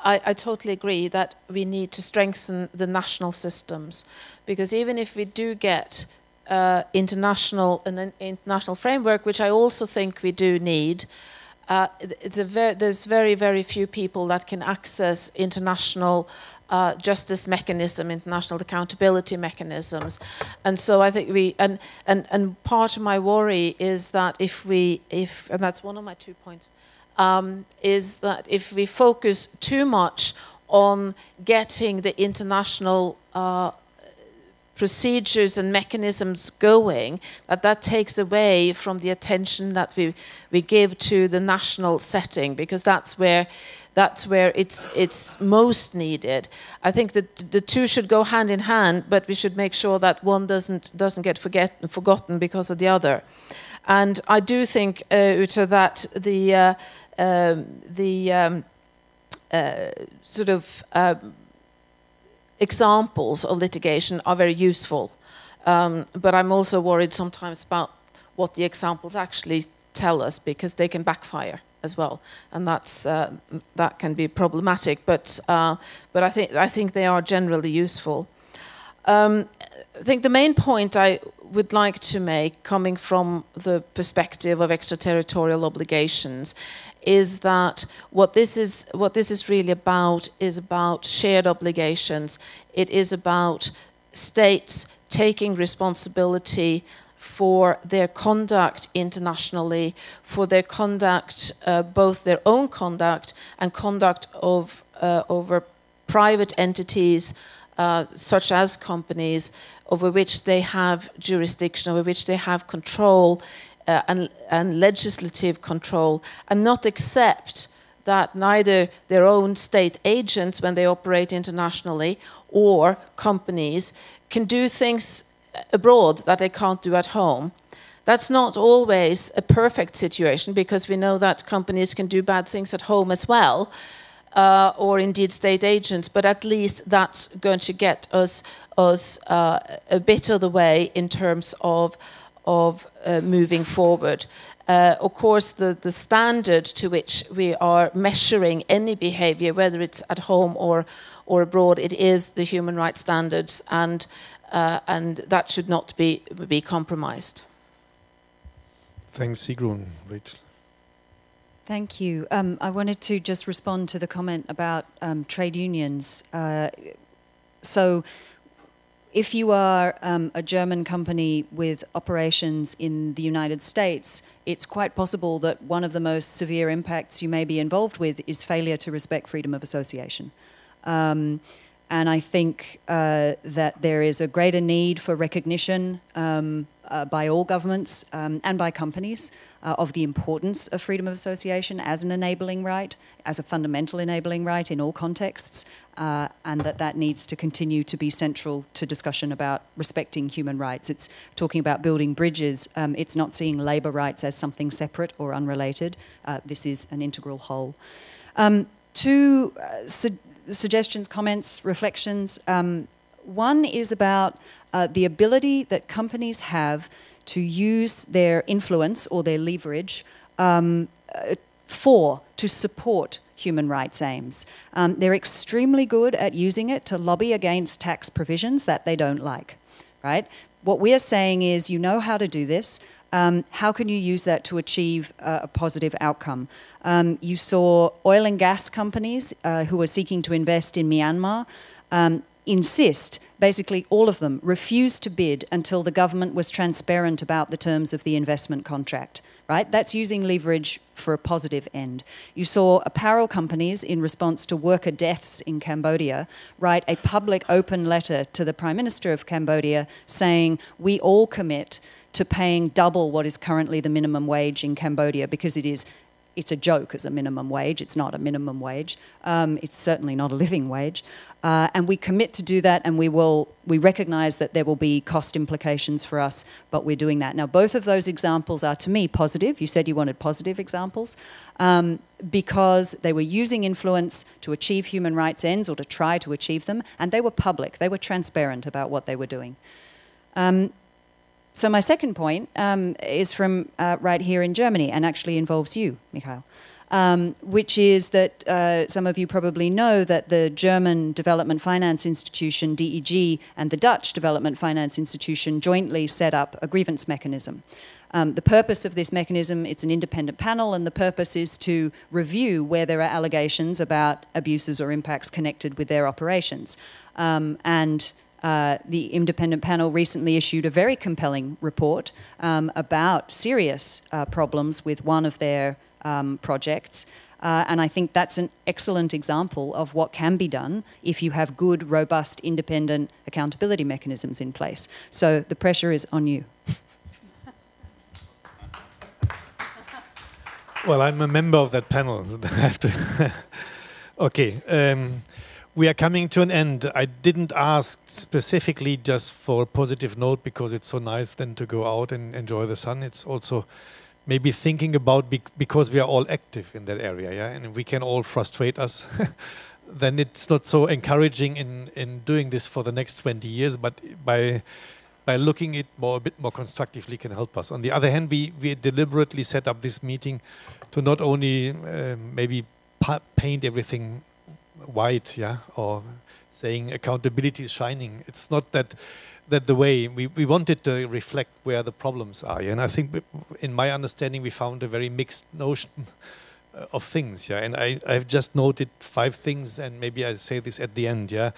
S3: I, I, totally agree that we need to strengthen the national systems because even if we do get uh, international an international framework, which I also think we do need, uh, it's a ver there's very very few people that can access international uh, justice mechanism, international accountability mechanisms, and so I think we and and and part of my worry is that if we if and that's one of my two points, um, is that if we focus too much on getting the international uh, procedures and mechanisms going, that that takes away from the attention that we, we give to the national setting, because that's where that's where it's it's most needed. I think that the two should go hand in hand, but we should make sure that one doesn't doesn't get forget, forgotten because of the other. And I do think, uh, Uta, that the uh, um, the um, uh, sort of um, examples of litigation are very useful. Um, but I'm also worried sometimes about what the examples actually tell us because they can backfire as well, and that's uh, that can be problematic. But uh, but I think I think they are generally useful. Um, I think the main point I would like to make, coming from the perspective of extraterritorial obligations, is that what this is what this is really about is about shared obligations. It is about states taking responsibility for their conduct internationally, for their conduct, uh, both their own conduct and conduct of uh, over private entities, uh, such as companies, over which they have jurisdiction, over which they have control uh, and, and legislative control, and not accept that neither their own state agents, when they operate internationally, or companies can do things abroad that they can't do at home. That's not always a perfect situation because we know that companies can do bad things at home as well, uh, or indeed state agents, but at least that's going to get us, us uh, a bit of the way in terms of, of uh, moving forward. Uh, of course, the, the standard to which we are measuring any behavior, whether it's at home or, or abroad, it is the human rights standards, and, uh, and that should not be, be compromised.
S1: Thanks, Sigrun. Rachel.
S2: Thank you. Um, I wanted to just respond to the comment about um, trade unions. Uh, so, if you are um, a German company with operations in the United States, it's quite possible that one of the most severe impacts you may be involved with is failure to respect freedom of association. Um, and I think uh, that there is a greater need for recognition um, uh, by all governments um, and by companies uh, of the importance of freedom of association as an enabling right, as a fundamental enabling right in all contexts, uh, and that that needs to continue to be central to discussion about respecting human rights. It's talking about building bridges. Um, it's not seeing labour rights as something separate or unrelated. Uh, this is an integral whole. Um, two uh, suggestions, comments, reflections. Um, one is about uh, the ability that companies have to use their influence or their leverage um, uh, for, to support human rights aims. Um, they're extremely good at using it to lobby against tax provisions that they don't like, right? What we're saying is you know how to do this. Um, how can you use that to achieve uh, a positive outcome? Um, you saw oil and gas companies uh, who were seeking to invest in Myanmar um, insist, basically all of them, refused to bid until the government was transparent about the terms of the investment contract. Right? That's using leverage for a positive end. You saw apparel companies, in response to worker deaths in Cambodia, write a public open letter to the Prime Minister of Cambodia saying, We all commit to paying double what is currently the minimum wage in Cambodia because it is it's a joke as a minimum wage. It's not a minimum wage. Um, it's certainly not a living wage. Uh, and we commit to do that, and we will. We recognise that there will be cost implications for us, but we're doing that now. Both of those examples are, to me, positive. You said you wanted positive examples, um, because they were using influence to achieve human rights ends or to try to achieve them, and they were public. They were transparent about what they were doing. Um, so my second point um, is from uh, right here in Germany, and actually involves you, Michael um, which is that uh, some of you probably know that the German Development Finance Institution, DEG, and the Dutch Development Finance Institution jointly set up a grievance mechanism. Um, the purpose of this mechanism, it's an independent panel, and the purpose is to review where there are allegations about abuses or impacts connected with their operations. Um, and uh, the independent panel recently issued a very compelling report um, about serious uh, problems with one of their um, projects. Uh, and I think that's an excellent example of what can be done if you have good, robust, independent accountability mechanisms in place. So the pressure is on you.
S1: Well, I'm a member of that panel. <laughs> I have to. <laughs> okay. Um, we are coming to an end. I didn't ask specifically just for a positive note because it's so nice then to go out and enjoy the sun. It's also maybe thinking about bec because we are all active in that area, yeah, and we can all frustrate us. <laughs> then it's not so encouraging in in doing this for the next 20 years, but by by looking it more a bit more constructively can help us. On the other hand, we we deliberately set up this meeting to not only uh, maybe paint everything white, yeah, or saying accountability is shining. It's not that that the way we, we wanted to reflect where the problems are. Yeah? And I think, in my understanding, we found a very mixed notion <laughs> of things. Yeah, and I I've just noted five things, and maybe I say this at the end. Yeah,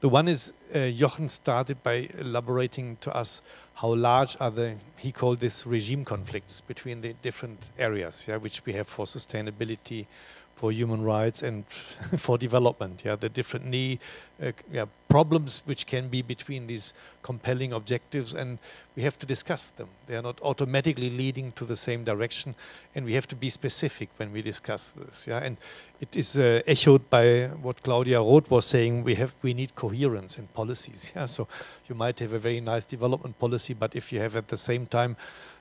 S1: the one is uh, Jochen started by elaborating to us how large are the he called this regime conflicts between the different areas. Yeah, which we have for sustainability for human rights and <laughs> for development. Yeah, the different knee uh, yeah, problems which can be between these compelling objectives, and we have to discuss them. They are not automatically leading to the same direction, and we have to be specific when we discuss this. Yeah, and it is uh, echoed by what Claudia Roth was saying. We have we need coherence in policies. Yeah, so you might have a very nice development policy, but if you have at the same time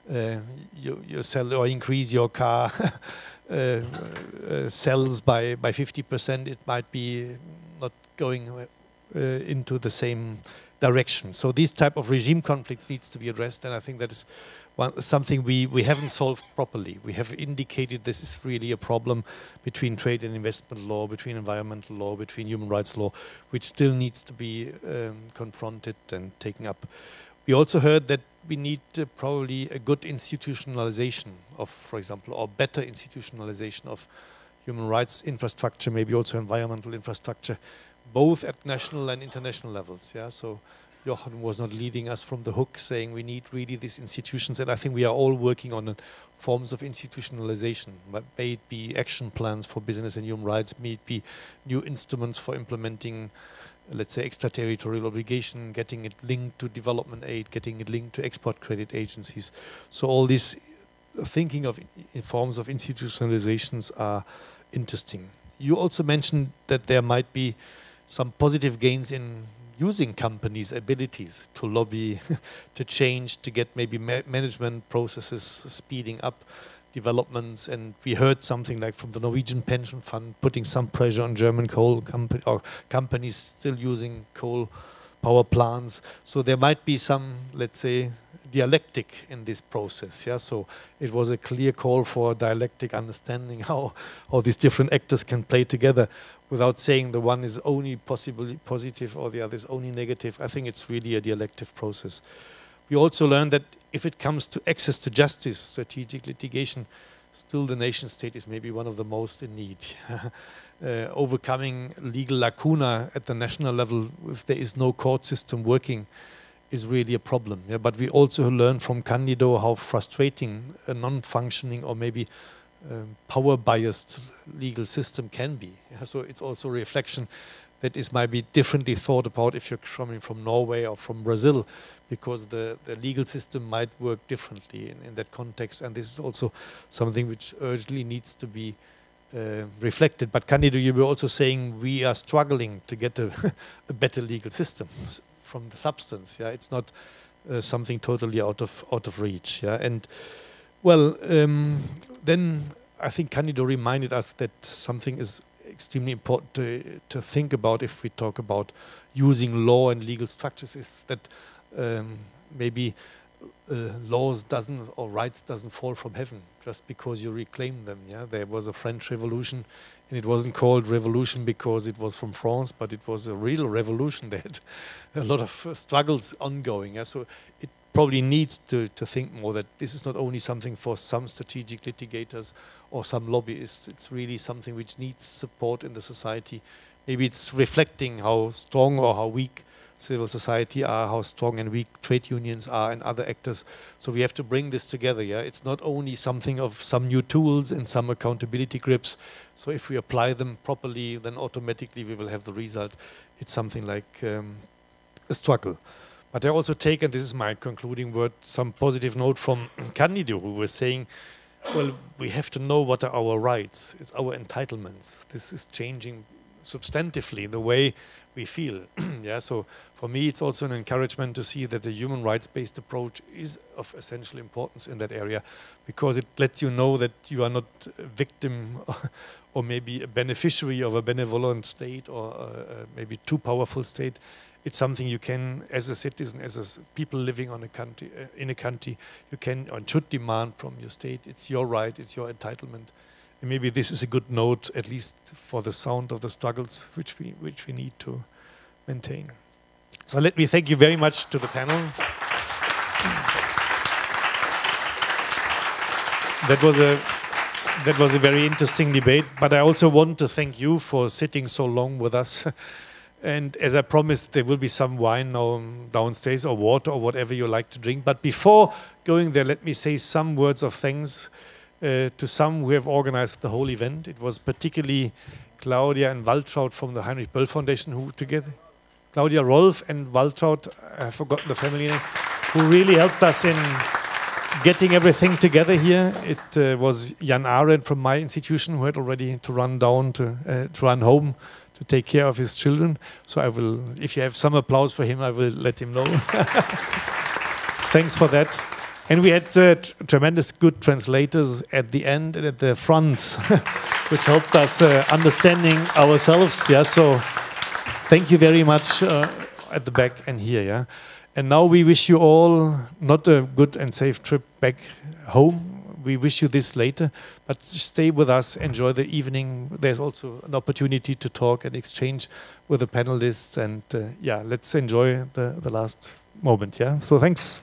S1: you, you sell or increase your car <laughs> uh, uh, cells by by 50%, it might be not going uh, into the same direction. So these type of regime conflicts needs to be addressed, and I think that is one, something we, we haven't solved properly. We have indicated this is really a problem between trade and investment law, between environmental law, between human rights law, which still needs to be um, confronted and taken up. We also heard that we need uh, probably a good institutionalization of, for example, or better institutionalization of human rights infrastructure, maybe also environmental infrastructure, both at national and international levels. Yeah, so Jochen was not leading us from the hook, saying we need really these institutions, and I think we are all working on forms of institutionalization. but May it be action plans for business and human rights, may it be new instruments for implementing let's say, extraterritorial obligation, getting it linked to development aid, getting it linked to export credit agencies. So all this thinking of forms of institutionalizations are interesting. You also mentioned that there might be some positive gains in using companies' abilities to lobby, <laughs> to change, to get maybe ma management processes speeding up developments, and we heard something like from the Norwegian pension fund putting some pressure on German coal company or companies still using coal power plants. So there might be some, let's say, dialectic in this process. Yeah, so it was a clear call for dialectic understanding <laughs> how all these different actors can play together, without saying the one is only possibly positive or the other is only negative. I think it's really a dialectic process. We also learned that if it comes to access to justice, strategic litigation, still the nation state is maybe one of the most in need. <laughs> uh, overcoming legal lacuna at the national level, if there is no court system working, is really a problem. Yeah? But we also learn from Candido how frustrating a non-functioning or maybe um, power-biased legal system can be. Yeah? So it's also a reflection that is maybe differently thought about if you're coming from Norway or from Brazil, because the, the legal system might work differently in, in that context. And this is also something which urgently needs to be uh, reflected. But Candido, you were also saying we are struggling to get a, <laughs> a better legal system from the substance. Yeah, it's not uh, something totally out of out of reach. Yeah, and well, um, then I think Candido reminded us that something is extremely important to, to think about if we talk about using law and legal structures is that um, maybe uh, laws doesn't or rights doesn't fall from heaven just because you reclaim them. Yeah, there was a French Revolution, and it wasn't called revolution because it was from France, but it was a real revolution. <laughs> Had a lot of uh, struggles ongoing. Yeah? so it probably needs to to think more that this is not only something for some strategic litigators or some lobbyists. It's really something which needs support in the society. Maybe it's reflecting how strong or how weak civil society are, how strong and weak trade unions are and other actors. So we have to bring this together. Yeah, it's not only something of some new tools and some accountability grips. So if we apply them properly, then automatically we will have the result. It's something like um, a struggle. But I also take, and this is my concluding word, some positive note from <clears throat> Candido, who was saying well, we have to know what are our rights, it's our entitlements. This is changing substantively the way we feel. <clears throat> yeah, so for me, it's also an encouragement to see that the human rights-based approach is of essential importance in that area, because it lets you know that you are not a victim <laughs> or maybe a beneficiary of a benevolent state or uh, uh, maybe too powerful state it's something you can, as a citizen, as a people living on a country, uh, in a country, you can and should demand from your state. It's your right, it's your entitlement. And maybe this is a good note, at least for the sound of the struggles which we which we need to maintain. So let me thank you very much to the panel. That was a that was a very interesting debate, but I also want to thank you for sitting so long with us. <laughs> And as I promised, there will be some wine downstairs or water or whatever you like to drink. But before going there, let me say some words of thanks uh, to some who have organized the whole event. It was particularly Claudia and Waltraud from the Heinrich Böll Foundation who together, Claudia Rolf and Waltraud, I have forgotten the family name, who really helped us in getting everything together here. It uh, was Jan Arendt from my institution who had already to run down to, uh, to run home to take care of his children. So I will, if you have some applause for him, I will let him know. <laughs> Thanks for that. And we had uh, tremendous good translators at the end and at the front, <laughs> which helped us uh, understanding ourselves. Yeah, so thank you very much uh, at the back and here. Yeah, and now we wish you all not a good and safe trip back home. We wish you this later, but stay with us, enjoy the evening. There's also an opportunity to talk and exchange with the panelists, and uh, yeah, let's enjoy the, the last moment. Yeah, so thanks.